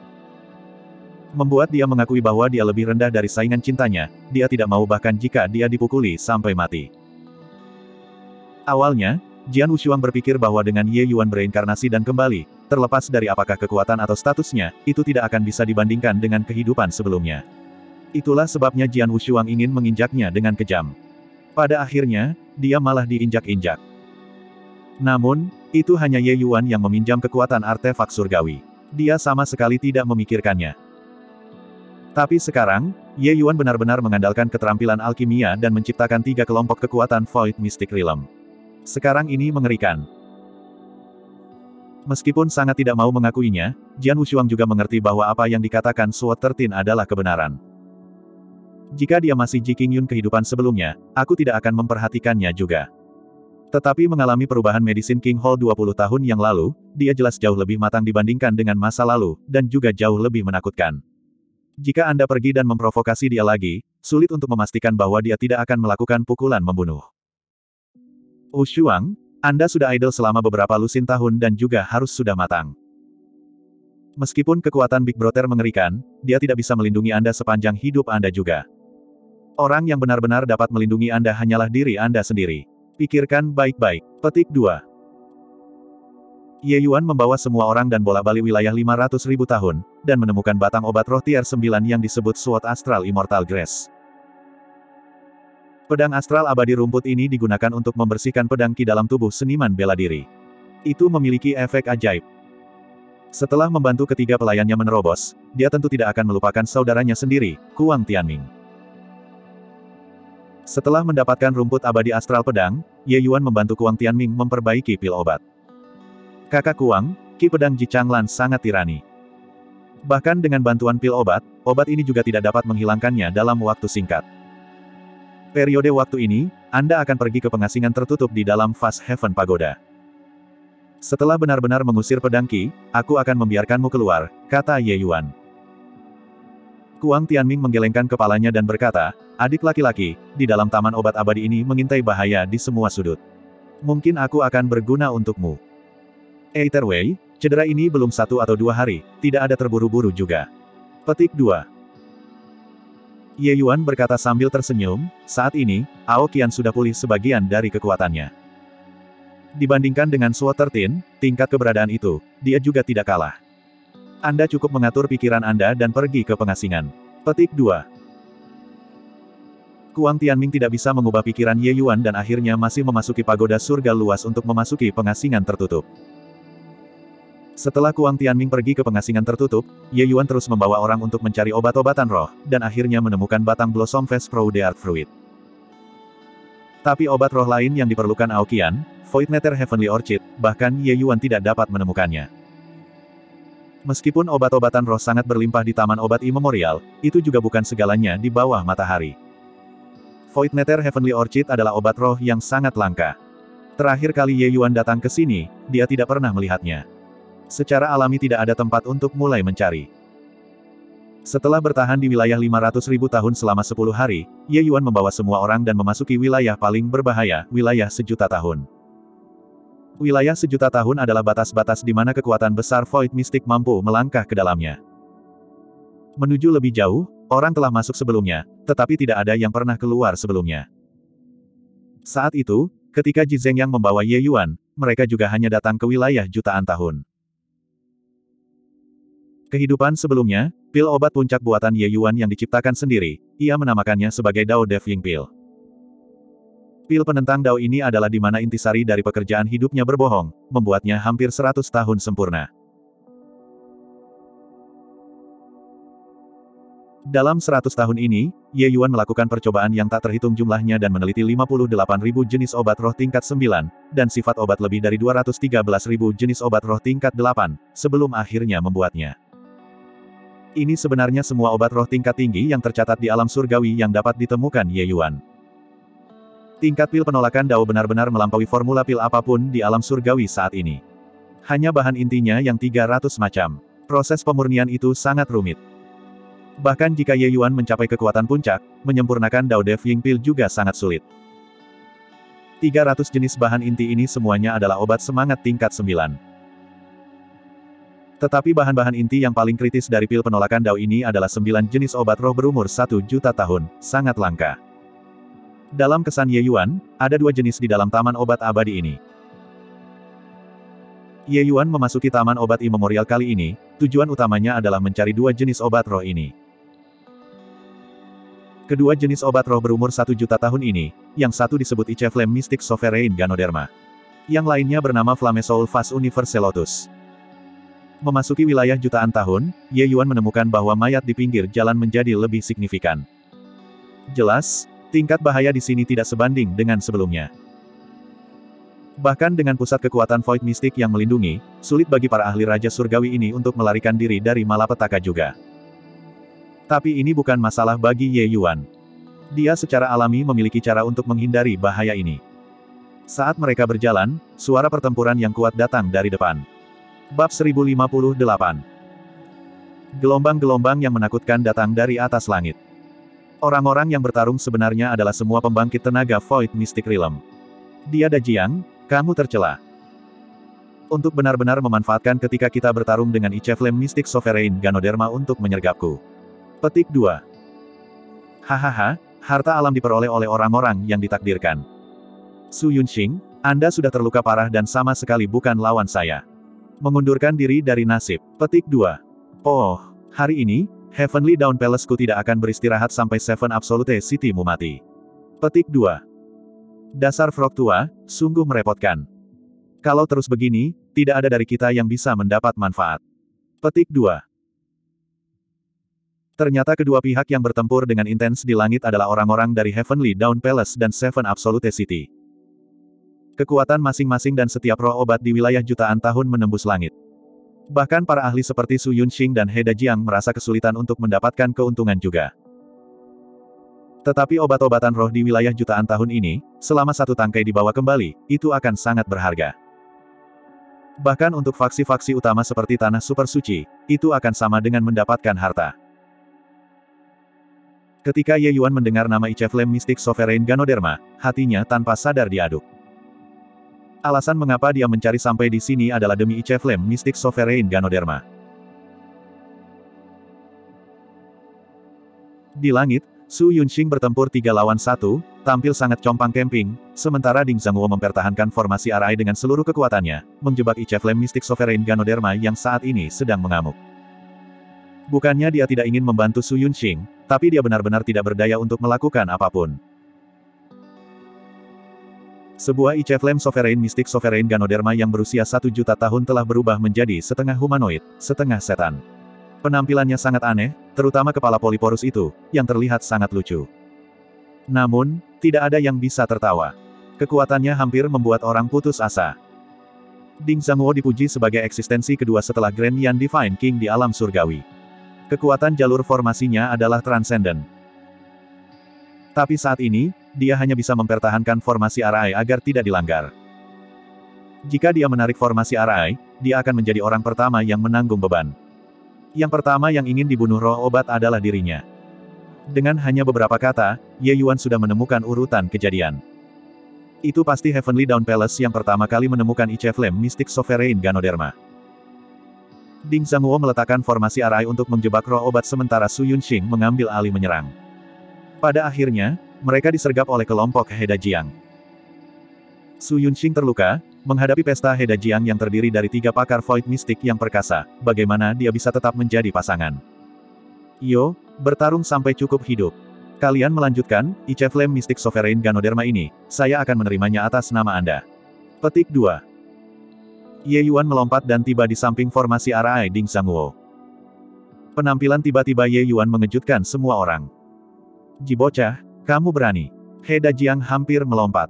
Membuat dia mengakui bahwa dia lebih rendah dari saingan cintanya, dia tidak mau bahkan jika dia dipukuli sampai mati. Awalnya, Jian Wushuang berpikir bahwa dengan Ye Yuan bereinkarnasi dan kembali, terlepas dari apakah kekuatan atau statusnya, itu tidak akan bisa dibandingkan dengan kehidupan sebelumnya. Itulah sebabnya Jian Wushuang ingin menginjaknya dengan kejam. Pada akhirnya, dia malah diinjak-injak. Namun, itu hanya Ye Yuan yang meminjam kekuatan artefak surgawi. Dia sama sekali tidak memikirkannya. Tapi sekarang, Ye Yuan benar-benar mengandalkan keterampilan alkimia dan menciptakan tiga kelompok kekuatan Void Mystic Realm. Sekarang ini mengerikan. Meskipun sangat tidak mau mengakuinya, Jian Wushuang juga mengerti bahwa apa yang dikatakan Suot Tertin adalah kebenaran. Jika dia masih Ji Qingyun kehidupan sebelumnya, aku tidak akan memperhatikannya juga. Tetapi mengalami perubahan Medicine King Hall 20 tahun yang lalu, dia jelas jauh lebih matang dibandingkan dengan masa lalu, dan juga jauh lebih menakutkan. Jika Anda pergi dan memprovokasi dia lagi, sulit untuk memastikan bahwa dia tidak akan melakukan pukulan membunuh. Ushuang, Anda sudah idol selama beberapa lusin tahun dan juga harus sudah matang. Meskipun kekuatan Big Brother mengerikan, dia tidak bisa melindungi Anda sepanjang hidup Anda juga. Orang yang benar-benar dapat melindungi Anda hanyalah diri Anda sendiri. Pikirkan baik-baik. Petik 2. Ye Yuan membawa semua orang dan bola-balik wilayah 500 ribu tahun, dan menemukan batang obat roh tier 9 yang disebut Sword Astral Immortal Grace. Pedang astral abadi rumput ini digunakan untuk membersihkan pedang ki dalam tubuh seniman bela diri. Itu memiliki efek ajaib. Setelah membantu ketiga pelayannya menerobos, dia tentu tidak akan melupakan saudaranya sendiri, Kuang Tianming. Setelah mendapatkan rumput abadi astral pedang, Ye Yuan membantu Kuang Tianming memperbaiki pil obat. Kakak Kuang, Ki Pedang Ji Changlan sangat tirani. Bahkan dengan bantuan pil obat, obat ini juga tidak dapat menghilangkannya dalam waktu singkat. Periode waktu ini, Anda akan pergi ke pengasingan tertutup di dalam Fast Heaven Pagoda. Setelah benar-benar mengusir pedang Qi, aku akan membiarkanmu keluar, kata Ye Yuan. Kuang Tianming menggelengkan kepalanya dan berkata, adik laki-laki, di dalam taman obat abadi ini mengintai bahaya di semua sudut. Mungkin aku akan berguna untukmu. Either way, cedera ini belum satu atau dua hari, tidak ada terburu-buru juga. Petik 2. Ye Yuan berkata sambil tersenyum, saat ini, Ao Qian sudah pulih sebagian dari kekuatannya. Dibandingkan dengan Suo Tertin, tingkat keberadaan itu, dia juga tidak kalah. Anda cukup mengatur pikiran Anda dan pergi ke pengasingan. Petik 2. Kuang Tianming tidak bisa mengubah pikiran Ye Yuan dan akhirnya masih memasuki pagoda surga luas untuk memasuki pengasingan tertutup. Setelah Kuang Tianming pergi ke pengasingan tertutup, Ye Yuan terus membawa orang untuk mencari obat-obatan roh, dan akhirnya menemukan batang Blossom Fest Pro de Art Fruit. Tapi obat roh lain yang diperlukan Aokian, Void Nether Heavenly Orchid, bahkan Ye Yuan tidak dapat menemukannya. Meskipun obat-obatan roh sangat berlimpah di Taman Obat Immemorial, itu juga bukan segalanya di bawah matahari. Void Nether Heavenly Orchid adalah obat roh yang sangat langka. Terakhir kali Ye Yuan datang ke sini, dia tidak pernah melihatnya. Secara alami tidak ada tempat untuk mulai mencari. Setelah bertahan di wilayah 500 ribu tahun selama 10 hari, Ye Yuan membawa semua orang dan memasuki wilayah paling berbahaya, wilayah sejuta tahun. Wilayah sejuta tahun adalah batas-batas di mana kekuatan besar Void Mystic mampu melangkah ke dalamnya. Menuju lebih jauh, Orang telah masuk sebelumnya, tetapi tidak ada yang pernah keluar sebelumnya. Saat itu, ketika Ji Zeng yang membawa Ye Yuan, mereka juga hanya datang ke wilayah jutaan tahun. Kehidupan sebelumnya, pil obat puncak buatan Ye Yuan yang diciptakan sendiri, ia menamakannya sebagai Dao Dev Ying Pil. Pil penentang Dao ini adalah di mana intisari dari pekerjaan hidupnya berbohong, membuatnya hampir 100 tahun sempurna. Dalam 100 tahun ini, Ye Yuan melakukan percobaan yang tak terhitung jumlahnya dan meneliti 58.000 jenis obat roh tingkat 9, dan sifat obat lebih dari 213.000 jenis obat roh tingkat 8, sebelum akhirnya membuatnya. Ini sebenarnya semua obat roh tingkat tinggi yang tercatat di alam surgawi yang dapat ditemukan Ye Yuan. Tingkat pil penolakan Dao benar-benar melampaui formula pil apa pun di alam surgawi saat ini. Hanya bahan intinya yang 300 macam. Proses pemurnian itu sangat rumit. Bahkan jika Ye Yuan mencapai kekuatan puncak, menyempurnakan Dao Dev Ying Pil juga sangat sulit. 300 jenis bahan inti ini semuanya adalah obat semangat tingkat 9. Tetapi bahan-bahan inti yang paling kritis dari pil penolakan Dao ini adalah sembilan jenis obat roh berumur satu juta tahun, sangat langka. Dalam kesan Ye Yuan, ada dua jenis di dalam taman obat abadi ini. Ye Yuan memasuki taman obat imemorial kali ini, tujuan utamanya adalah mencari dua jenis obat roh ini. Kedua jenis obat roh berumur satu juta tahun ini, yang satu disebut Icheflem Mystic Sovereign Ganoderma. Yang lainnya bernama Flame Soul Fast Universe Lotus. Memasuki wilayah jutaan tahun, Ye Yuan menemukan bahwa mayat di pinggir jalan menjadi lebih signifikan. Jelas, tingkat bahaya di sini tidak sebanding dengan sebelumnya. Bahkan dengan pusat kekuatan Void Mystic yang melindungi, sulit bagi para ahli Raja Surgawi ini untuk melarikan diri dari malapetaka juga. Tapi ini bukan masalah bagi Ye Yuan. Dia secara alami memiliki cara untuk menghindari bahaya ini. Saat mereka berjalan, suara pertempuran yang kuat datang dari depan. Bab 1058 Gelombang-gelombang yang menakutkan datang dari atas langit. Orang-orang yang bertarung sebenarnya adalah semua pembangkit tenaga Void Mystic Realm. Dia Dajiang, kamu tercela. Untuk benar-benar memanfaatkan ketika kita bertarung dengan Icheflem Mystic Sovereign Ganoderma untuk menyergapku. Petik 2. Hahaha, harta alam diperoleh oleh orang-orang yang ditakdirkan. Su Yunxing, Anda sudah terluka parah dan sama sekali bukan lawan saya. Mengundurkan diri dari nasib. Petik 2. Oh, hari ini, Heavenly Dawn Palace-ku tidak akan beristirahat sampai Seven Absolute City-mu mati. Petik 2. Dasar frog tua, sungguh merepotkan. Kalau terus begini, tidak ada dari kita yang bisa mendapat manfaat. Petik 2. Ternyata kedua pihak yang bertempur dengan intens di langit adalah orang-orang dari Heavenly Dawn Palace dan Seven Absolute City. Kekuatan masing-masing dan setiap roh obat di wilayah jutaan tahun menembus langit. Bahkan para ahli seperti Su Yunxing dan He Dajiang merasa kesulitan untuk mendapatkan keuntungan juga. Tetapi obat-obatan roh di wilayah jutaan tahun ini, selama satu tangkai dibawa kembali, itu akan sangat berharga. Bahkan untuk faksi-faksi utama seperti Tanah Super Suci, itu akan sama dengan mendapatkan harta. Ketika Ye Yuan mendengar nama Icheflem Mystic Sovereign Ganoderma, hatinya tanpa sadar diaduk. Alasan mengapa dia mencari sampai di sini adalah demi Icheflem Mystic Sovereign Ganoderma. Di langit, Su Yunxing bertempur tiga lawan satu, tampil sangat compang camping, sementara Ding Zhangguo mempertahankan formasi arai dengan seluruh kekuatannya, menjebak Icheflem Mystic Sovereign Ganoderma yang saat ini sedang mengamuk. Bukannya dia tidak ingin membantu Su Yunxing, tapi dia benar-benar tidak berdaya untuk melakukan apa pun. Sebuah Icheflem Sovereign Mystic Sovereign Ganoderma yang berusia satu juta tahun telah berubah menjadi setengah humanoid, setengah setan. Penampilannya sangat aneh, terutama kepala poliporus itu, yang terlihat sangat lucu. Namun, tidak ada yang bisa tertawa. Kekuatannya hampir membuat orang putus asa. Ding Zhangguo dipuji sebagai eksistensi kedua setelah Grand Yan Divine King di alam surgawi. Kekuatan jalur formasinya adalah transcendent. Tapi saat ini, dia hanya bisa mempertahankan formasi Arai agar tidak dilanggar. Jika dia menarik formasi Arai, dia akan menjadi orang pertama yang menanggung beban. Yang pertama yang ingin dibunuh roh obat adalah dirinya. Dengan hanya beberapa kata, Ye Yuan sudah menemukan urutan kejadian. Itu pasti Heavenly Dawn Palace yang pertama kali menemukan Icheflem Mystic Sovereign Ganoderma. Ding Zhangguo meletakkan formasi arai untuk menjebak roh obat sementara Su Yunxing mengambil alih menyerang. Pada akhirnya, mereka disergap oleh kelompok Heda Jiang. Su Yunxing terluka, menghadapi pesta Heda Jiang yang terdiri dari tiga pakar Void Mystic yang perkasa, bagaimana dia bisa tetap menjadi pasangan. Yo, bertarung sampai cukup hidup. Kalian melanjutkan, Ice Flame Mystic Sovereign Ganoderma ini, saya akan menerimanya atas nama Anda. Petik 2. Ye Yuan melompat dan tiba di samping formasi Arai Ding Zhangguo. Penampilan tiba-tiba Ye Yuan mengejutkan semua orang. Jibocah, kamu berani. Heda Jiang hampir melompat.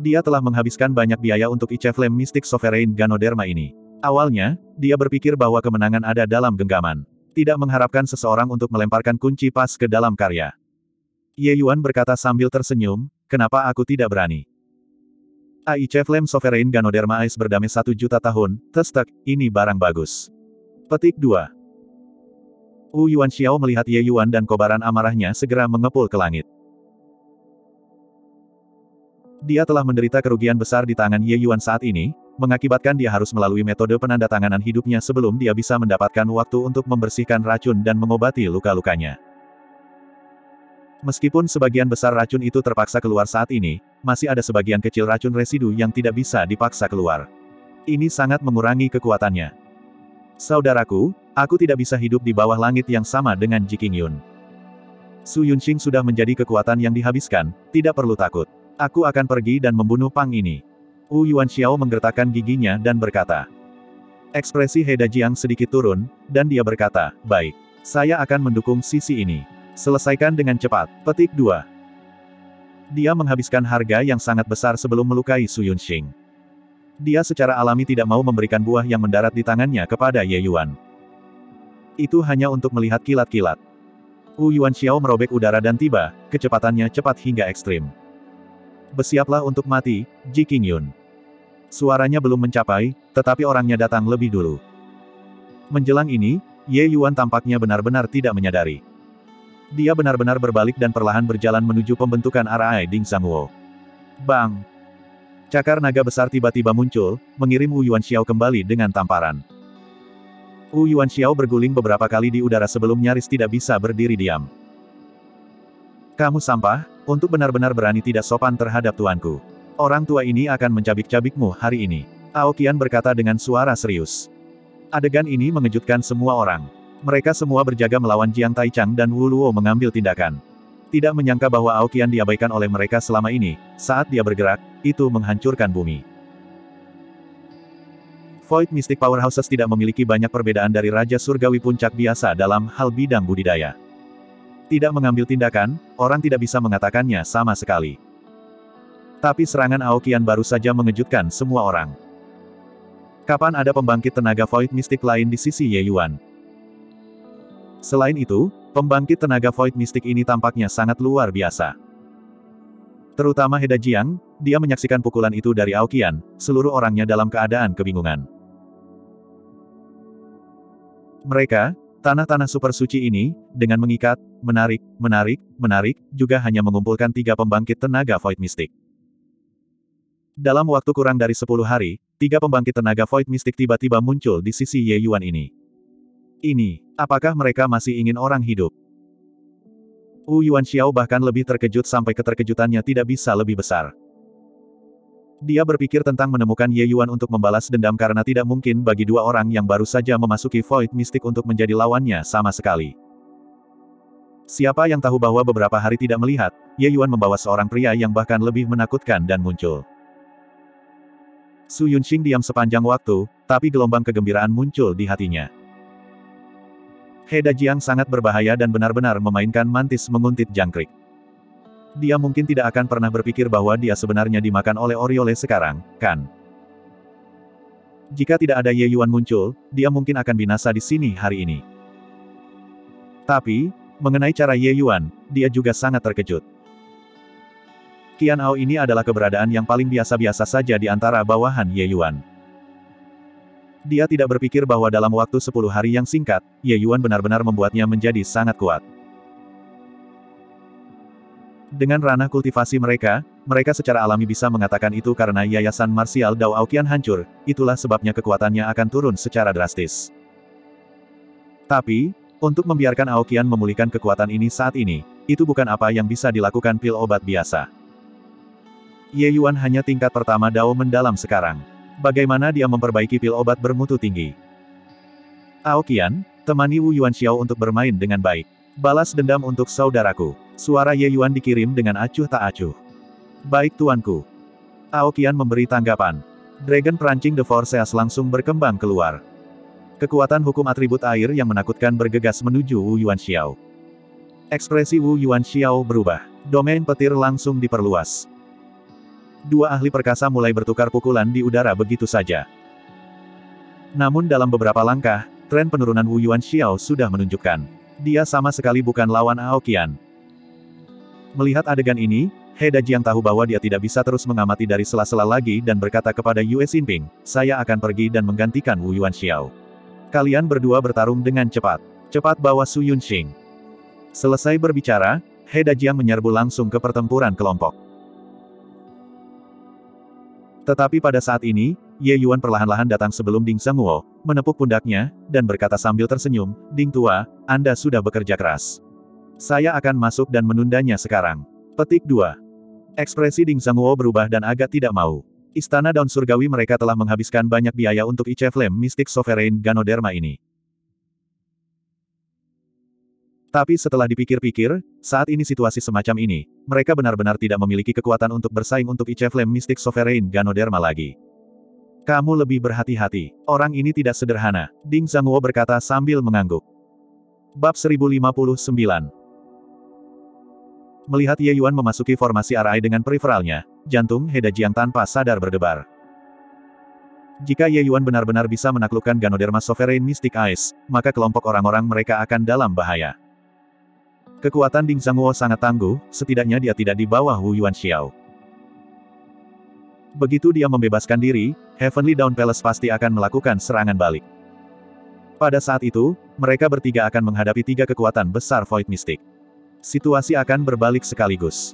Dia telah menghabiskan banyak biaya untuk Ice Flame Mystic Sovereign Ganoderma ini. Awalnya, dia berpikir bahwa kemenangan ada dalam genggaman. Tidak mengharapkan seseorang untuk melemparkan kunci pas ke dalam karya. Ye Yuan berkata sambil tersenyum, kenapa aku tidak berani? AIC Flame Sovereign Ganoderma Ice berdamai satu juta tahun, testek, ini barang bagus. Petik 2. Wu Yuan Xiao melihat Ye Yuan dan kobaran amarahnya segera mengepul ke langit. Dia telah menderita kerugian besar di tangan Ye Yuan saat ini, mengakibatkan dia harus melalui metode penandatanganan hidupnya sebelum dia bisa mendapatkan waktu untuk membersihkan racun dan mengobati luka-lukanya. Meskipun sebagian besar racun itu terpaksa keluar saat ini, masih ada sebagian kecil racun residu yang tidak bisa dipaksa keluar. Ini sangat mengurangi kekuatannya. Saudaraku, aku tidak bisa hidup di bawah langit yang sama dengan Ji Yun. Su Yunxing sudah menjadi kekuatan yang dihabiskan, tidak perlu takut. Aku akan pergi dan membunuh Pang ini. Wu Yuan Xiao menggertakkan giginya dan berkata. Ekspresi Heda Jiang sedikit turun, dan dia berkata, baik. Saya akan mendukung sisi ini. Selesaikan dengan cepat. Petik 2. Dia menghabiskan harga yang sangat besar sebelum melukai Su Yunxing. Dia secara alami tidak mau memberikan buah yang mendarat di tangannya kepada Ye Yuan. Itu hanya untuk melihat kilat-kilat. Wu Yuan Xiao merobek udara dan tiba, kecepatannya cepat hingga ekstrim. Bersiaplah untuk mati, Ji Yun. Suaranya belum mencapai, tetapi orangnya datang lebih dulu. Menjelang ini, Ye Yuan tampaknya benar-benar tidak menyadari. Dia benar-benar berbalik dan perlahan berjalan menuju pembentukan Arai Ding Zhangguo. Bang! Cakar naga besar tiba-tiba muncul, mengirim Wu Yuan Xiao kembali dengan tamparan. Wu Yuan Xiao berguling beberapa kali di udara sebelum nyaris tidak bisa berdiri diam. Kamu sampah, untuk benar-benar berani tidak sopan terhadap tuanku. Orang tua ini akan mencabik-cabikmu hari ini. Aokian berkata dengan suara serius. Adegan ini mengejutkan semua orang. Mereka semua berjaga melawan Jiang Taichang dan Wu Luo mengambil tindakan. Tidak menyangka bahwa Aokian diabaikan oleh mereka selama ini, saat dia bergerak, itu menghancurkan bumi. Void Mystic Powerhouses tidak memiliki banyak perbedaan dari Raja Surgawi Puncak biasa dalam hal bidang budidaya. Tidak mengambil tindakan, orang tidak bisa mengatakannya sama sekali. Tapi serangan Aokian baru saja mengejutkan semua orang. Kapan ada pembangkit tenaga Void Mystic lain di sisi Ye Yuan? Selain itu, pembangkit tenaga Void Mystic ini tampaknya sangat luar biasa. Terutama Heda Jiang, dia menyaksikan pukulan itu dari Aokian, seluruh orangnya dalam keadaan kebingungan. Mereka, tanah-tanah super suci ini, dengan mengikat, menarik, menarik, menarik, juga hanya mengumpulkan tiga pembangkit tenaga Void Mystic. Dalam waktu kurang dari 10 hari, tiga pembangkit tenaga Void Mystic tiba-tiba muncul di sisi Ye Yuan ini. Ini, Apakah mereka masih ingin orang hidup? Wu Yuan Xiao bahkan lebih terkejut sampai keterkejutannya tidak bisa lebih besar. Dia berpikir tentang menemukan Ye Yuan untuk membalas dendam karena tidak mungkin bagi dua orang yang baru saja memasuki Void Mystic untuk menjadi lawannya sama sekali. Siapa yang tahu bahwa beberapa hari tidak melihat, Ye Yuan membawa seorang pria yang bahkan lebih menakutkan dan muncul. Su Yunxing diam sepanjang waktu, tapi gelombang kegembiraan muncul di hatinya. Heda Jiang sangat berbahaya dan benar-benar memainkan mantis menguntit jangkrik. Dia mungkin tidak akan pernah berpikir bahwa dia sebenarnya dimakan oleh Oriole sekarang, kan? Jika tidak ada Ye Yuan muncul, dia mungkin akan binasa di sini hari ini. Tapi, mengenai cara Ye Yuan, dia juga sangat terkejut. Qian Ao ini adalah keberadaan yang paling biasa-biasa saja di antara bawahan Ye Yuan. Dia tidak berpikir bahwa dalam waktu 10 hari yang singkat, Ye Yuan benar-benar membuatnya menjadi sangat kuat. Dengan ranah kultivasi mereka, mereka secara alami bisa mengatakan itu karena Yayasan Martial Dao Aokian hancur, itulah sebabnya kekuatannya akan turun secara drastis. Tapi, untuk membiarkan Aokian memulihkan kekuatan ini saat ini, itu bukan apa yang bisa dilakukan pil obat biasa. Ye Yuan hanya tingkat pertama Dao mendalam sekarang. Bagaimana dia memperbaiki pil obat bermutu tinggi? Aokian, temani Wu Yuan Xiao untuk bermain dengan baik. Balas dendam untuk saudaraku. Suara Ye Yuan dikirim dengan acuh tak acuh. Baik tuanku. Aokian memberi tanggapan. Dragon Prancing The Forces langsung berkembang keluar. Kekuatan hukum atribut air yang menakutkan bergegas menuju Wu Yuan Xiao. Ekspresi Wu Yuan Xiao berubah. Domain petir langsung diperluas. Dua ahli perkasa mulai bertukar pukulan di udara begitu saja. Namun dalam beberapa langkah, tren penurunan Wu Yuan Xiao sudah menunjukkan. Dia sama sekali bukan lawan Aokian. Melihat adegan ini, He Dajiang tahu bahwa dia tidak bisa terus mengamati dari sela-sela lagi dan berkata kepada Yue Xinping, saya akan pergi dan menggantikan Wu Yuan Xiao. Kalian berdua bertarung dengan cepat. Cepat bawa Su Yunxing. Selesai berbicara, He Dajiang menyerbu langsung ke pertempuran kelompok. Tetapi pada saat ini, Ye Yuan perlahan-lahan datang sebelum Ding Zhangguo, menepuk pundaknya, dan berkata sambil tersenyum, Ding Tua, Anda sudah bekerja keras. Saya akan masuk dan menundanya sekarang. Petik 2. Ekspresi Ding Zhangguo berubah dan agak tidak mau. Istana Daun Surgawi mereka telah menghabiskan banyak biaya untuk Ice Flame Mystic Sovereign Ganoderma ini. Tapi setelah dipikir-pikir, saat ini situasi semacam ini, mereka benar-benar tidak memiliki kekuatan untuk bersaing untuk Ice Flame Mystic Sovereign Ganoderma lagi. Kamu lebih berhati-hati. Orang ini tidak sederhana, Ding Zhangguo berkata sambil mengangguk. Bab 1059 Melihat Ye Yuan memasuki formasi RI dengan periferalnya, jantung He Dajiang tanpa sadar berdebar. Jika Ye Yuan benar-benar bisa menaklukkan Ganoderma Sovereign Mystic Ice, maka kelompok orang-orang mereka akan dalam bahaya. Kekuatan Ding Zhangguo sangat tangguh, setidaknya dia tidak di bawah Wu Yuan Xiao. Begitu dia membebaskan diri, Heavenly Dawn Palace pasti akan melakukan serangan balik. Pada saat itu, mereka bertiga akan menghadapi tiga kekuatan besar Void Mystic. Situasi akan berbalik sekaligus.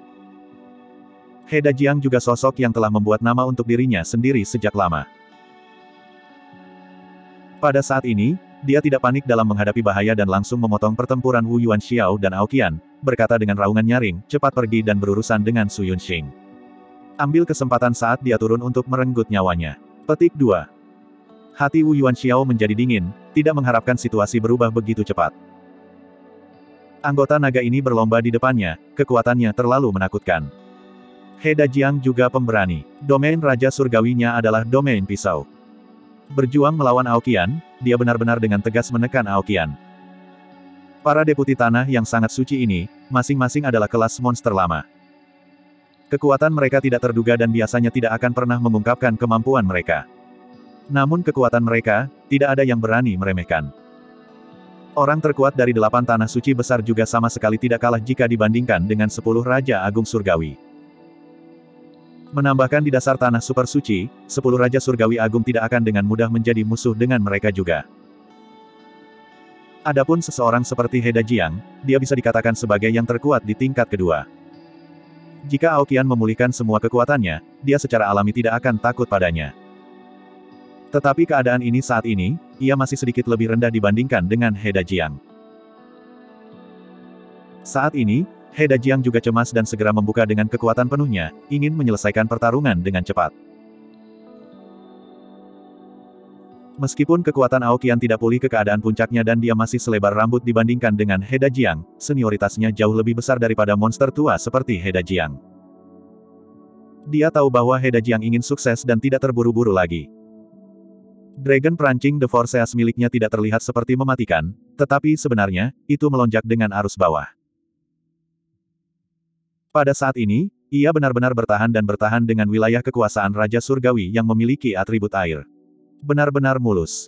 He Dajiang juga sosok yang telah membuat nama untuk dirinya sendiri sejak lama. Pada saat ini, dia tidak panik dalam menghadapi bahaya dan langsung memotong pertempuran Wu Yuan Xiao dan Aokian, berkata dengan raungan nyaring, cepat pergi dan berurusan dengan Su Yunxing. Ambil kesempatan saat dia turun untuk merenggut nyawanya. Petik 2. Hati Wu Yuan Xiao menjadi dingin, tidak mengharapkan situasi berubah begitu cepat. Anggota naga ini berlomba di depannya, kekuatannya terlalu menakutkan. He Dajiang juga pemberani. Domain Raja Surgawinya adalah domain pisau. Berjuang melawan Aokian, dia benar-benar dengan tegas menekan Aokian. Para deputi tanah yang sangat suci ini, masing-masing adalah kelas monster lama. Kekuatan mereka tidak terduga dan biasanya tidak akan pernah mengungkapkan kemampuan mereka. Namun kekuatan mereka, tidak ada yang berani meremehkan. Orang terkuat dari delapan tanah suci besar juga sama sekali tidak kalah jika dibandingkan dengan sepuluh Raja Agung Surgawi. Menambahkan di dasar tanah super suci, sepuluh Raja Surgawi Agung tidak akan dengan mudah menjadi musuh dengan mereka juga. Adapun seseorang seperti Heda Jiang, dia bisa dikatakan sebagai yang terkuat di tingkat kedua. Jika Aokian memulihkan semua kekuatannya, dia secara alami tidak akan takut padanya. Tetapi keadaan ini saat ini, ia masih sedikit lebih rendah dibandingkan dengan Heda Jiang. Saat ini, He Dajiang juga cemas dan segera membuka dengan kekuatan penuhnya, ingin menyelesaikan pertarungan dengan cepat. Meskipun kekuatan Aokian tidak pulih ke keadaan puncaknya dan dia masih selebar rambut dibandingkan dengan He Dajiang, senioritasnya jauh lebih besar daripada monster tua seperti He Dajiang. Dia tahu bahwa He Dajiang ingin sukses dan tidak terburu-buru lagi. Dragon Prancing The Forces miliknya tidak terlihat seperti mematikan, tetapi sebenarnya, itu melonjak dengan arus bawah. Pada saat ini, ia benar-benar bertahan dan bertahan dengan wilayah kekuasaan Raja Surgawi yang memiliki atribut air. Benar-benar mulus.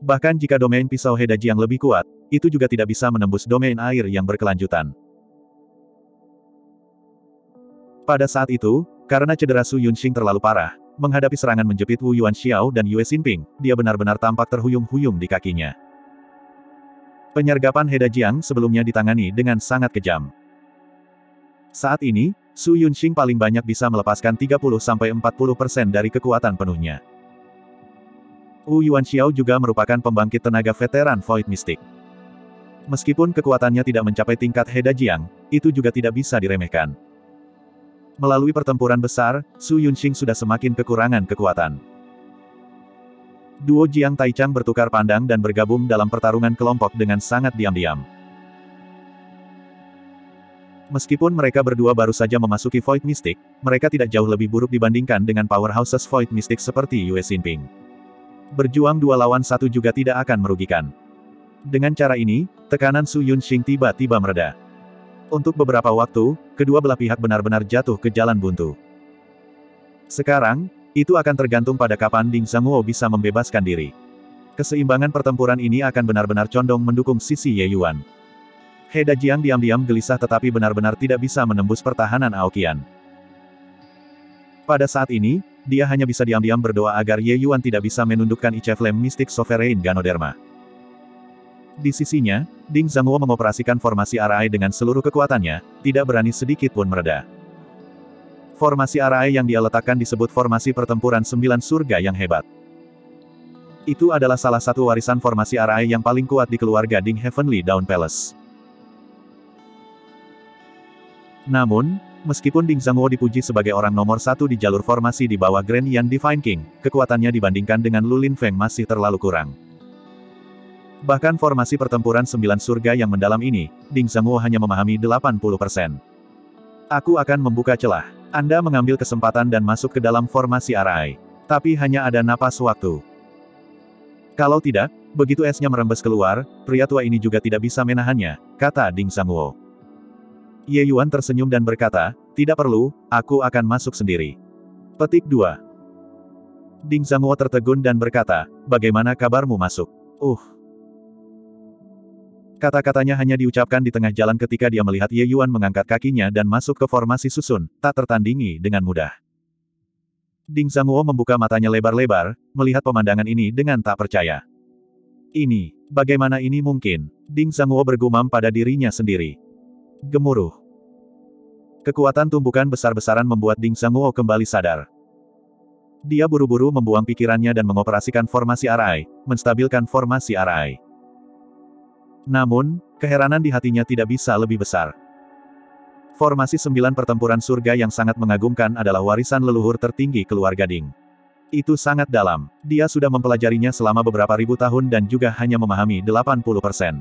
Bahkan jika domain pisau Hedaji yang lebih kuat, itu juga tidak bisa menembus domain air yang berkelanjutan. Pada saat itu, karena cedera Su Yunxing terlalu parah, menghadapi serangan menjepit Wu Yuan Xiao dan Yue Xinping, dia benar-benar tampak terhuyung-huyung di kakinya. Penyergapan Hedajiang sebelumnya ditangani dengan sangat kejam. Saat ini, Su Yunxing paling banyak bisa melepaskan 30-40% dari kekuatan penuhnya. Wu Yuan Xiao juga merupakan pembangkit tenaga veteran Void Mystic. Meskipun kekuatannya tidak mencapai tingkat Heda Jiang, itu juga tidak bisa diremehkan. Melalui pertempuran besar, Su Yunxing sudah semakin kekurangan kekuatan. Duo Jiang Taichang bertukar pandang dan bergabung dalam pertarungan kelompok dengan sangat diam-diam. Meskipun mereka berdua baru saja memasuki Void Mystic, mereka tidak jauh lebih buruk dibandingkan dengan powerhouses Void Mystic seperti Yue Xinping. Berjuang dua lawan satu juga tidak akan merugikan. Dengan cara ini, tekanan Su Yunxing tiba-tiba mereda. Untuk beberapa waktu, kedua belah pihak benar-benar jatuh ke jalan buntu. Sekarang, itu akan tergantung pada kapan Ding Zhangguo bisa membebaskan diri. Keseimbangan pertempuran ini akan benar-benar condong mendukung sisi Ye Yuan. He Dajiang diam-diam gelisah tetapi benar-benar tidak bisa menembus pertahanan Aokian. Pada saat ini, dia hanya bisa diam-diam berdoa agar Ye Yuan tidak bisa menundukkan Flame Mystic Sovereign Ganoderma. Di sisinya, Ding Zhangguo mengoperasikan formasi Arai dengan seluruh kekuatannya, tidak berani sedikit pun mereda. Formasi Arai yang dia letakkan disebut formasi pertempuran sembilan surga yang hebat. Itu adalah salah satu warisan formasi Arai yang paling kuat di keluarga Ding Heavenly Dawn Palace. Namun, meskipun Ding Zhangguo dipuji sebagai orang nomor satu di jalur formasi di bawah Grand Yan Divine King, kekuatannya dibandingkan dengan Lulin Feng masih terlalu kurang. Bahkan formasi pertempuran sembilan surga yang mendalam ini, Ding Zhangguo hanya memahami 80%. Aku akan membuka celah. Anda mengambil kesempatan dan masuk ke dalam formasi Arai. Tapi hanya ada napas waktu. Kalau tidak, begitu esnya merembes keluar, pria tua ini juga tidak bisa menahannya, kata Ding Sangwo. Ye Yuan tersenyum dan berkata, tidak perlu, aku akan masuk sendiri. Petik 2. Ding Zhangguo tertegun dan berkata, bagaimana kabarmu masuk? Uh. Kata-katanya hanya diucapkan di tengah jalan ketika dia melihat Ye Yuan mengangkat kakinya dan masuk ke formasi susun, tak tertandingi dengan mudah. Ding Zhangguo membuka matanya lebar-lebar, melihat pemandangan ini dengan tak percaya. Ini, bagaimana ini mungkin? Ding Zhangguo bergumam pada dirinya sendiri. Gemuruh. Kekuatan tumbukan besar-besaran membuat Ding Zhangguo kembali sadar. Dia buru-buru membuang pikirannya dan mengoperasikan formasi Arai, menstabilkan formasi Arai. Namun, keheranan di hatinya tidak bisa lebih besar. Formasi sembilan pertempuran surga yang sangat mengagumkan adalah warisan leluhur tertinggi keluarga Ding. Itu sangat dalam. Dia sudah mempelajarinya selama beberapa ribu tahun dan juga hanya memahami 80%.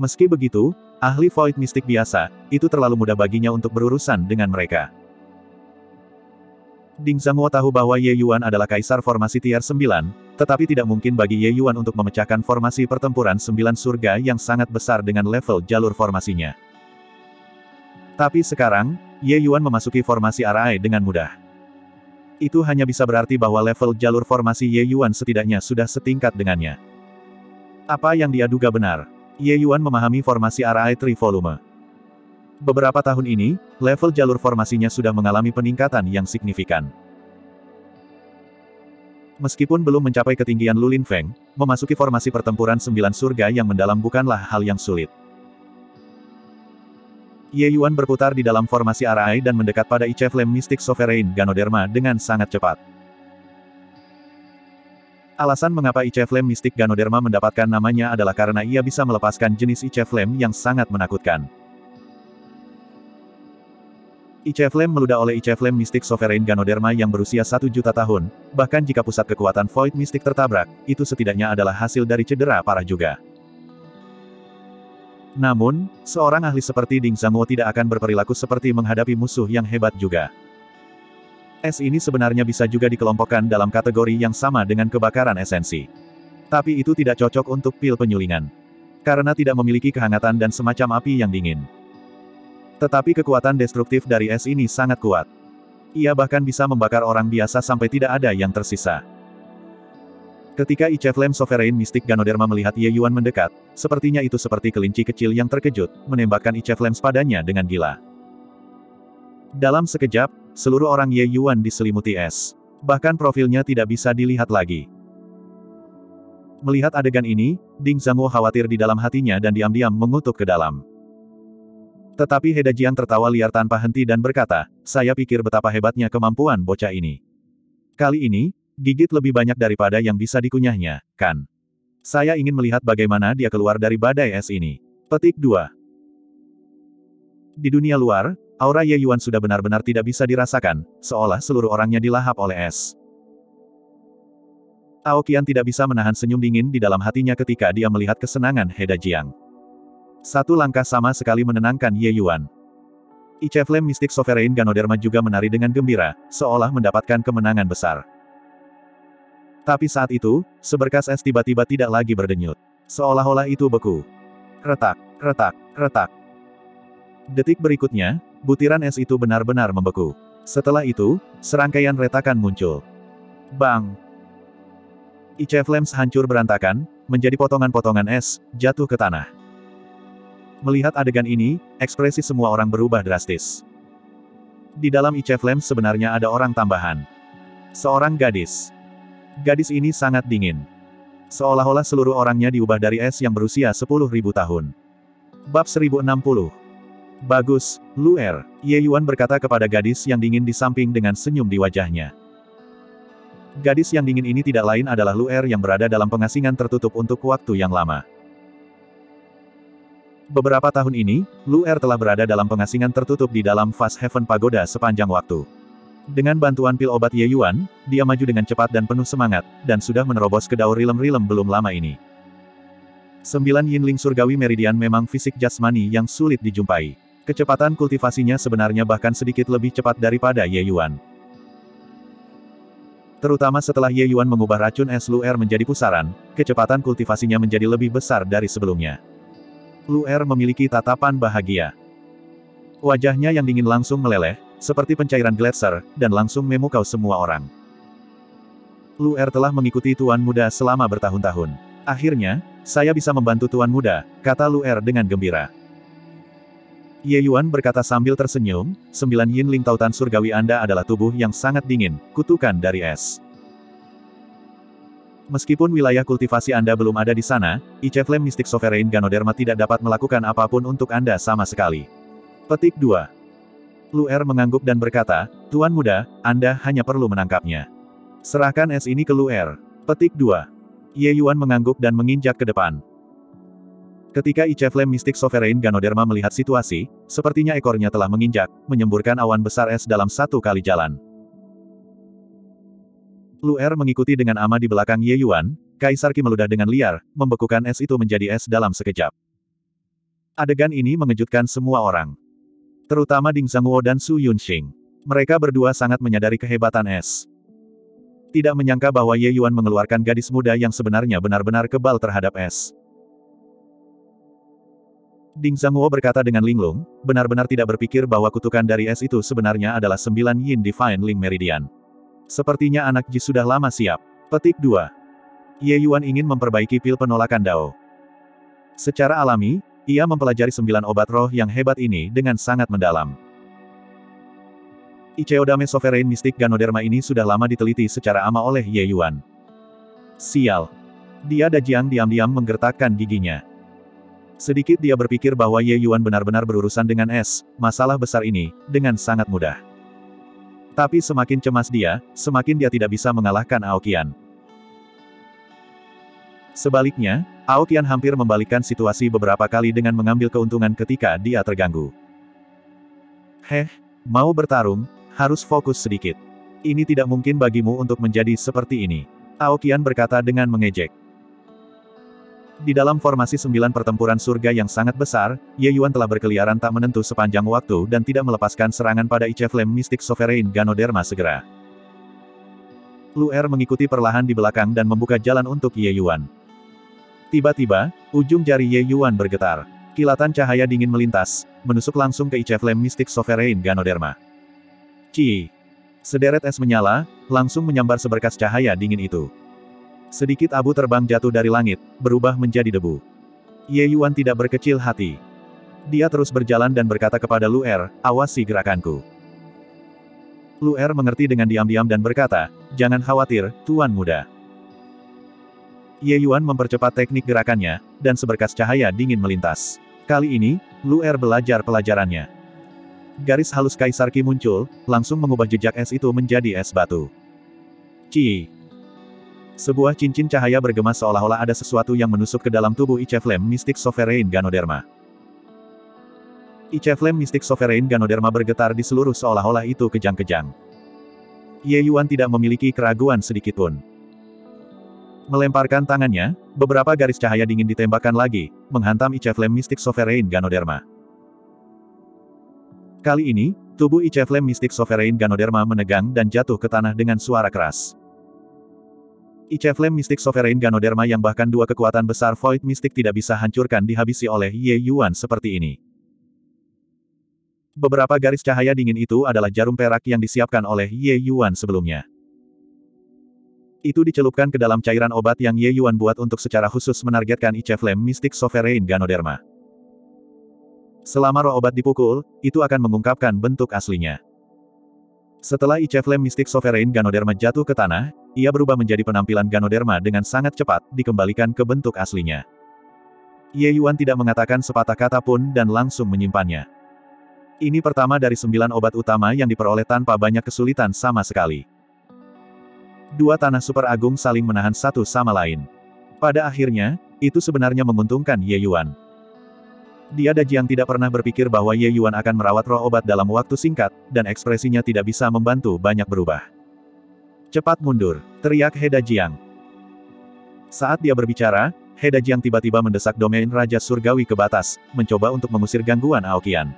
Meski begitu, ahli Void Mystic biasa, itu terlalu mudah baginya untuk berurusan dengan mereka. Ding Zhangguo tahu bahwa Ye Yuan adalah kaisar formasi tier 9, tetapi tidak mungkin bagi Ye Yuan untuk memecahkan formasi pertempuran sembilan surga yang sangat besar dengan level jalur formasinya. Tapi sekarang, Ye Yuan memasuki formasi Arai dengan mudah. Itu hanya bisa berarti bahwa level jalur formasi Ye Yuan setidaknya sudah setingkat dengannya. Apa yang dia duga benar? Ye Yuan memahami formasi Arai Tri Volume. Beberapa tahun ini, level jalur formasinya sudah mengalami peningkatan yang signifikan. Meskipun belum mencapai ketinggian Lulin Feng, memasuki formasi pertempuran sembilan surga yang mendalam bukanlah hal yang sulit. Ye Yuan berputar di dalam formasi Arai dan mendekat pada Flame Mystic Sovereign Ganoderma dengan sangat cepat. Alasan mengapa Flame Mystic Ganoderma mendapatkan namanya adalah karena ia bisa melepaskan jenis Flame yang sangat menakutkan. Flame meludah oleh Flame Mystic Sovereign Ganoderma yang berusia satu juta tahun, bahkan jika pusat kekuatan Void Mystic tertabrak, itu setidaknya adalah hasil dari cedera parah juga. Namun, seorang ahli seperti Ding Zhangguo tidak akan berperilaku seperti menghadapi musuh yang hebat juga. Es ini sebenarnya bisa juga dikelompokkan dalam kategori yang sama dengan kebakaran esensi. Tapi itu tidak cocok untuk pil penyulingan. Karena tidak memiliki kehangatan dan semacam api yang dingin. Tetapi kekuatan destruktif dari es ini sangat kuat. Ia bahkan bisa membakar orang biasa sampai tidak ada yang tersisa. Ketika Flame Sovereign Mystic Ganoderma melihat Ye Yuan mendekat, sepertinya itu seperti kelinci kecil yang terkejut, menembakkan Flame padanya dengan gila. Dalam sekejap, seluruh orang Ye Yuan diselimuti es. Bahkan profilnya tidak bisa dilihat lagi. Melihat adegan ini, Ding Zhangguo khawatir di dalam hatinya dan diam-diam mengutuk ke dalam. Tetapi Hedajian tertawa liar tanpa henti dan berkata, saya pikir betapa hebatnya kemampuan bocah ini. Kali ini, gigit lebih banyak daripada yang bisa dikunyahnya, kan? Saya ingin melihat bagaimana dia keluar dari badai es ini. Petik 2. Di dunia luar, aura Ye Yuan sudah benar-benar tidak bisa dirasakan, seolah seluruh orangnya dilahap oleh es. Aokian tidak bisa menahan senyum dingin di dalam hatinya ketika dia melihat kesenangan Heda Jiang. Satu langkah sama sekali menenangkan Ye Yuan. Ice Flame Mystic Sovereign Ganoderma juga menari dengan gembira, seolah mendapatkan kemenangan besar. Tapi saat itu, seberkas es tiba-tiba tidak lagi berdenyut. Seolah-olah itu beku. Retak, retak, retak. Detik berikutnya, butiran es itu benar-benar membeku. Setelah itu, serangkaian retakan muncul. Bang! Ice Flames hancur berantakan, menjadi potongan-potongan es, jatuh ke tanah. Melihat adegan ini, ekspresi semua orang berubah drastis. Di dalam Ice Flames sebenarnya ada orang tambahan. Seorang gadis. Gadis ini sangat dingin. Seolah-olah seluruh orangnya diubah dari es yang berusia 10.000 tahun. Bab 1060 Bagus, Luer, Ye Yuan berkata kepada gadis yang dingin di samping dengan senyum di wajahnya. Gadis yang dingin ini tidak lain adalah Luer yang berada dalam pengasingan tertutup untuk waktu yang lama. Beberapa tahun ini, Luer telah berada dalam pengasingan tertutup di dalam Fast Heaven Pagoda sepanjang waktu. Dengan bantuan pil obat Ye Yuan, dia maju dengan cepat dan penuh semangat, dan sudah menerobos ke daur rilem-rilem belum lama ini. Sembilan Yinling Surgawi Meridian memang fisik jasmani yang sulit dijumpai. Kecepatan kultivasinya sebenarnya bahkan sedikit lebih cepat daripada Ye Yuan. Terutama setelah Ye Yuan mengubah racun es Luer menjadi pusaran, kecepatan kultivasinya menjadi lebih besar dari sebelumnya. Luer memiliki tatapan bahagia. Wajahnya yang dingin langsung meleleh, seperti pencairan gletser, dan langsung memukau semua orang. Luer telah mengikuti Tuan Muda selama bertahun-tahun. Akhirnya, saya bisa membantu Tuan Muda, kata Luer dengan gembira. Ye Yuan berkata sambil tersenyum, sembilan Yinling tautan surgawi Anda adalah tubuh yang sangat dingin, kutukan dari es. Meskipun wilayah kultivasi Anda belum ada di sana, Ice Flame Mystic Sovereign Ganoderma tidak dapat melakukan apa pun untuk Anda sama sekali. Petik 2. Luer mengangguk dan berkata, Tuan Muda, Anda hanya perlu menangkapnya. Serahkan es ini ke Luer. Petik 2. Ye Yuan mengangguk dan menginjak ke depan. Ketika Ice Flame Mystic Sovereign Ganoderma melihat situasi, sepertinya ekornya telah menginjak, menyemburkan awan besar es dalam satu kali jalan. Luer mengikuti dengan ama di belakang Ye Yuan, Kaisar Qi meludah dengan liar, membekukan es itu menjadi es dalam sekejap. Adegan ini mengejutkan semua orang. Terutama Ding Zhangguo dan Su Yunxing. Mereka berdua sangat menyadari kehebatan es. Tidak menyangka bahwa Ye Yuan mengeluarkan gadis muda yang sebenarnya benar-benar kebal terhadap es. Ding Zhangguo berkata dengan linglung, benar-benar tidak berpikir bahwa kutukan dari es itu sebenarnya adalah sembilan Yin Divine Ling Meridian. Sepertinya anak Ji sudah lama siap. Petik 2. Ye Yuan ingin memperbaiki pil penolakan Dao. Secara alami, ia mempelajari sembilan obat roh yang hebat ini dengan sangat mendalam. Icheodame Sovereign Mystic Ganoderma ini sudah lama diteliti secara ama oleh Ye Yuan. Sial. Dia Dajiang diam-diam menggertakkan giginya. Sedikit dia berpikir bahwa Ye Yuan benar-benar berurusan dengan es, masalah besar ini, dengan sangat mudah. Tapi semakin cemas dia, semakin dia tidak bisa mengalahkan Aokian. Sebaliknya, Aokian hampir membalikkan situasi beberapa kali dengan mengambil keuntungan ketika dia terganggu. Heh, mau bertarung, harus fokus sedikit. Ini tidak mungkin bagimu untuk menjadi seperti ini. Aokian berkata dengan mengejek. Di dalam formasi sembilan pertempuran surga yang sangat besar, Ye Yuan telah berkeliaran tak menentu sepanjang waktu dan tidak melepaskan serangan pada Ice Flame Mystic Sovereign Ganoderma segera. Lu Er mengikuti perlahan di belakang dan membuka jalan untuk Ye Yuan. Tiba-tiba, ujung jari Ye Yuan bergetar. Kilatan cahaya dingin melintas, menusuk langsung ke Ice Flame Mystic Sovereign Ganoderma. Ci. Sederet es menyala, langsung menyambar seberkas cahaya dingin itu. Sedikit abu terbang jatuh dari langit, berubah menjadi debu. Ye Yuan tidak berkecil hati. Dia terus berjalan dan berkata kepada Lu Er, awasi gerakanku. Lu Er mengerti dengan diam-diam dan berkata, jangan khawatir, Tuan Muda. Ye Yuan mempercepat teknik gerakannya, dan seberkas cahaya dingin melintas. Kali ini, Lu Er belajar pelajarannya. Garis halus Kaisar Qi muncul, langsung mengubah jejak es itu menjadi es batu. Ci. Sebuah cincin cahaya bergema seolah-olah ada sesuatu yang menusuk ke dalam tubuh Icheflem Mystic Sovereign Ganoderma. Icheflem Mystic Sovereign Ganoderma bergetar di seluruh seolah-olah itu kejang-kejang. Ye Yuan tidak memiliki keraguan sedikitpun. Melemparkan tangannya, beberapa garis cahaya dingin ditembakkan lagi, menghantam Icheflem Mystic Sovereign Ganoderma. Kali ini, tubuh Icheflem Mystic Sovereign Ganoderma menegang dan jatuh ke tanah dengan suara keras. Icheflem Mystic Sovereign Ganoderma yang bahkan dua kekuatan besar Void Mystic tidak bisa hancurkan dihabisi oleh Ye Yuan seperti ini. Beberapa garis cahaya dingin itu adalah jarum perak yang disiapkan oleh Ye Yuan sebelumnya. Itu dicelupkan ke dalam cairan obat yang Ye Yuan buat untuk secara khusus menargetkan Icheflem Mystic Sovereign Ganoderma. Selama roh obat dipukul, itu akan mengungkapkan bentuk aslinya. Setelah Icheflem Mystic Sovereign Ganoderma jatuh ke tanah, ia berubah menjadi penampilan Ganoderma dengan sangat cepat, dikembalikan ke bentuk aslinya. Ye Yuan tidak mengatakan sepatah kata pun dan langsung menyimpannya. Ini pertama dari sembilan obat utama yang diperoleh tanpa banyak kesulitan sama sekali. Dua tanah super agung saling menahan satu sama lain. Pada akhirnya, itu sebenarnya menguntungkan Ye Yuan. Dia Dajiang tidak pernah berpikir bahwa Ye Yuan akan merawat roh obat dalam waktu singkat, dan ekspresinya tidak bisa membantu banyak berubah. Cepat mundur, teriak He Dajiang. Saat dia berbicara, He Dajiang tiba-tiba mendesak domain Raja Surgawi ke batas, mencoba untuk mengusir gangguan Aokian.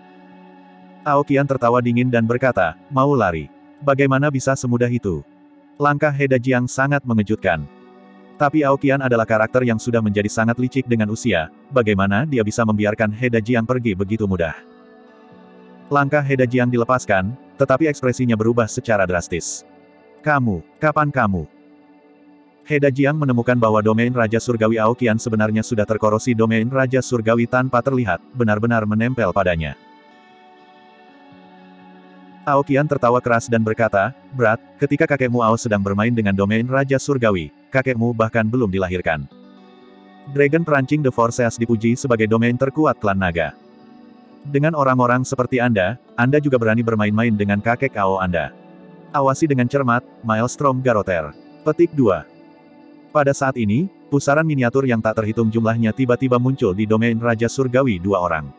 Aokian tertawa dingin dan berkata, mau lari. Bagaimana bisa semudah itu? Langkah He Dajiang sangat mengejutkan. Tapi Aokian adalah karakter yang sudah menjadi sangat licik dengan usia, bagaimana dia bisa membiarkan He Dajiang pergi begitu mudah? Langkah He Dajiang dilepaskan, tetapi ekspresinya berubah secara drastis. Kamu, kapan kamu? Heda Jiang menemukan bahwa domain Raja Surgawi Aokian sebenarnya sudah terkorosi domain Raja Surgawi tanpa terlihat, benar-benar menempel padanya. Aokian tertawa keras dan berkata, Berat, ketika kakekmu Ao sedang bermain dengan domain Raja Surgawi, kakekmu bahkan belum dilahirkan. Dragon Perancing The Forces dipuji sebagai domain terkuat klan naga. Dengan orang-orang seperti Anda, Anda juga berani bermain-main dengan kakek Ao Anda. Awasi dengan cermat, Maelstrom Garoter. Petik 2. Pada saat ini, pusaran miniatur yang tak terhitung jumlahnya tiba-tiba muncul di domain Raja Surgawi dua orang.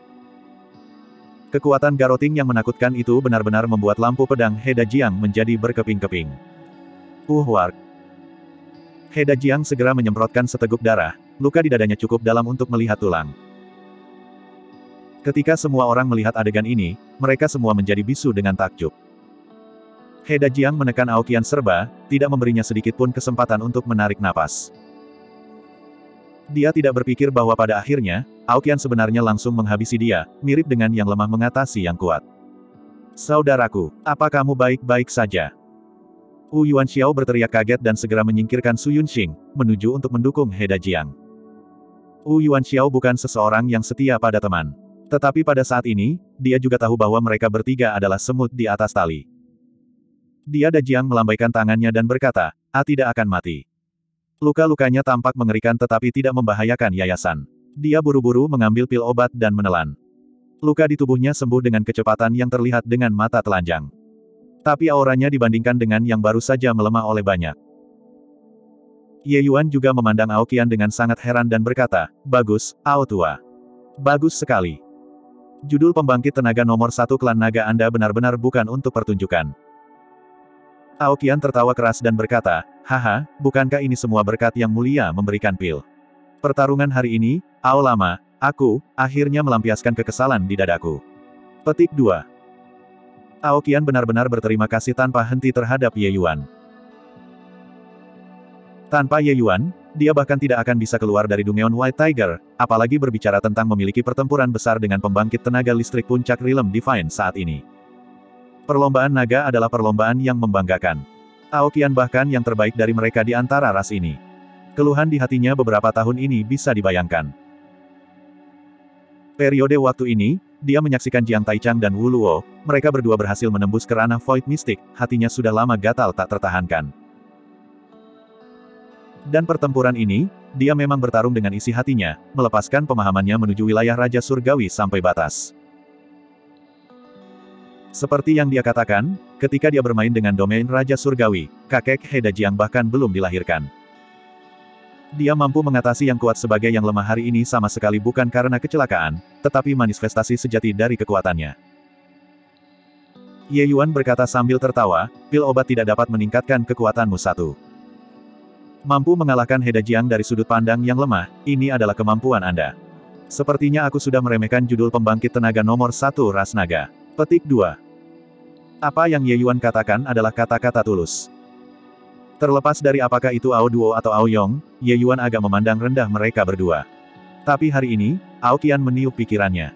Kekuatan garoting yang menakutkan itu benar-benar membuat lampu pedang Heda Jiang menjadi berkeping-keping. Uh warg. Heda Jiang segera menyemprotkan seteguk darah, luka di dadanya cukup dalam untuk melihat tulang. Ketika semua orang melihat adegan ini, mereka semua menjadi bisu dengan takjub. He Dajiang menekan Aokian serba, tidak memberinya sedikit pun kesempatan untuk menarik napas. Dia tidak berpikir bahwa pada akhirnya, Aokian sebenarnya langsung menghabisi dia, mirip dengan yang lemah mengatasi yang kuat. Saudaraku, apa kamu baik-baik saja? Wu Yuan Xiao berteriak kaget dan segera menyingkirkan Su Yunxing, menuju untuk mendukung He Dajiang. Wu Yuan Xiao bukan seseorang yang setia pada teman. Tetapi pada saat ini, dia juga tahu bahwa mereka bertiga adalah semut di atas tali. Dia Dajiang melambaikan tangannya dan berkata, A tidak akan mati. Luka-lukanya tampak mengerikan tetapi tidak membahayakan yayasan. Dia buru-buru mengambil pil obat dan menelan. Luka di tubuhnya sembuh dengan kecepatan yang terlihat dengan mata telanjang. Tapi auranya dibandingkan dengan yang baru saja melemah oleh banyak. Ye Yuan juga memandang Aokian dengan sangat heran dan berkata, Bagus, Ao tua. Bagus sekali. Judul pembangkit tenaga nomor satu klan naga Anda benar-benar bukan untuk pertunjukan. Aokian tertawa keras dan berkata, Haha, bukankah ini semua berkat yang mulia memberikan pil? Pertarungan hari ini, Ao Lama, aku, akhirnya melampiaskan kekesalan di dadaku. Petik 2. Aokian benar-benar berterima kasih tanpa henti terhadap Ye Yuan. Tanpa Ye Yuan, dia bahkan tidak akan bisa keluar dari Dungeon White Tiger, apalagi berbicara tentang memiliki pertempuran besar dengan pembangkit tenaga listrik puncak Realm Divine saat ini. Perlombaan naga adalah perlombaan yang membanggakan. Aokian bahkan yang terbaik dari mereka di antara ras ini. Keluhan di hatinya beberapa tahun ini bisa dibayangkan. Periode waktu ini, dia menyaksikan Jiang Taichang dan Wu Luo, mereka berdua berhasil menembus ke ranah Void Mystic, hatinya sudah lama gatal tak tertahankan. Dan pertempuran ini, dia memang bertarung dengan isi hatinya, melepaskan pemahamannya menuju wilayah Raja Surgawi sampai batas. Seperti yang dia katakan, ketika dia bermain dengan domain Raja Surgawi, kakek He Dajiang bahkan belum dilahirkan. Dia mampu mengatasi yang kuat sebagai yang lemah hari ini sama sekali bukan karena kecelakaan, tetapi manifestasi sejati dari kekuatannya. Ye Yuan berkata sambil tertawa, pil obat tidak dapat meningkatkan kekuatanmu satu. Mampu mengalahkan Heda Jiang dari sudut pandang yang lemah, ini adalah kemampuan Anda. Sepertinya aku sudah meremehkan judul pembangkit tenaga nomor satu ras naga. Petik 2. Apa yang Ye Yuan katakan adalah kata-kata tulus. Terlepas dari apakah itu Ao Duo atau Ao Yong, Ye Yuan agak memandang rendah mereka berdua. Tapi hari ini, Ao Qian meniup pikirannya.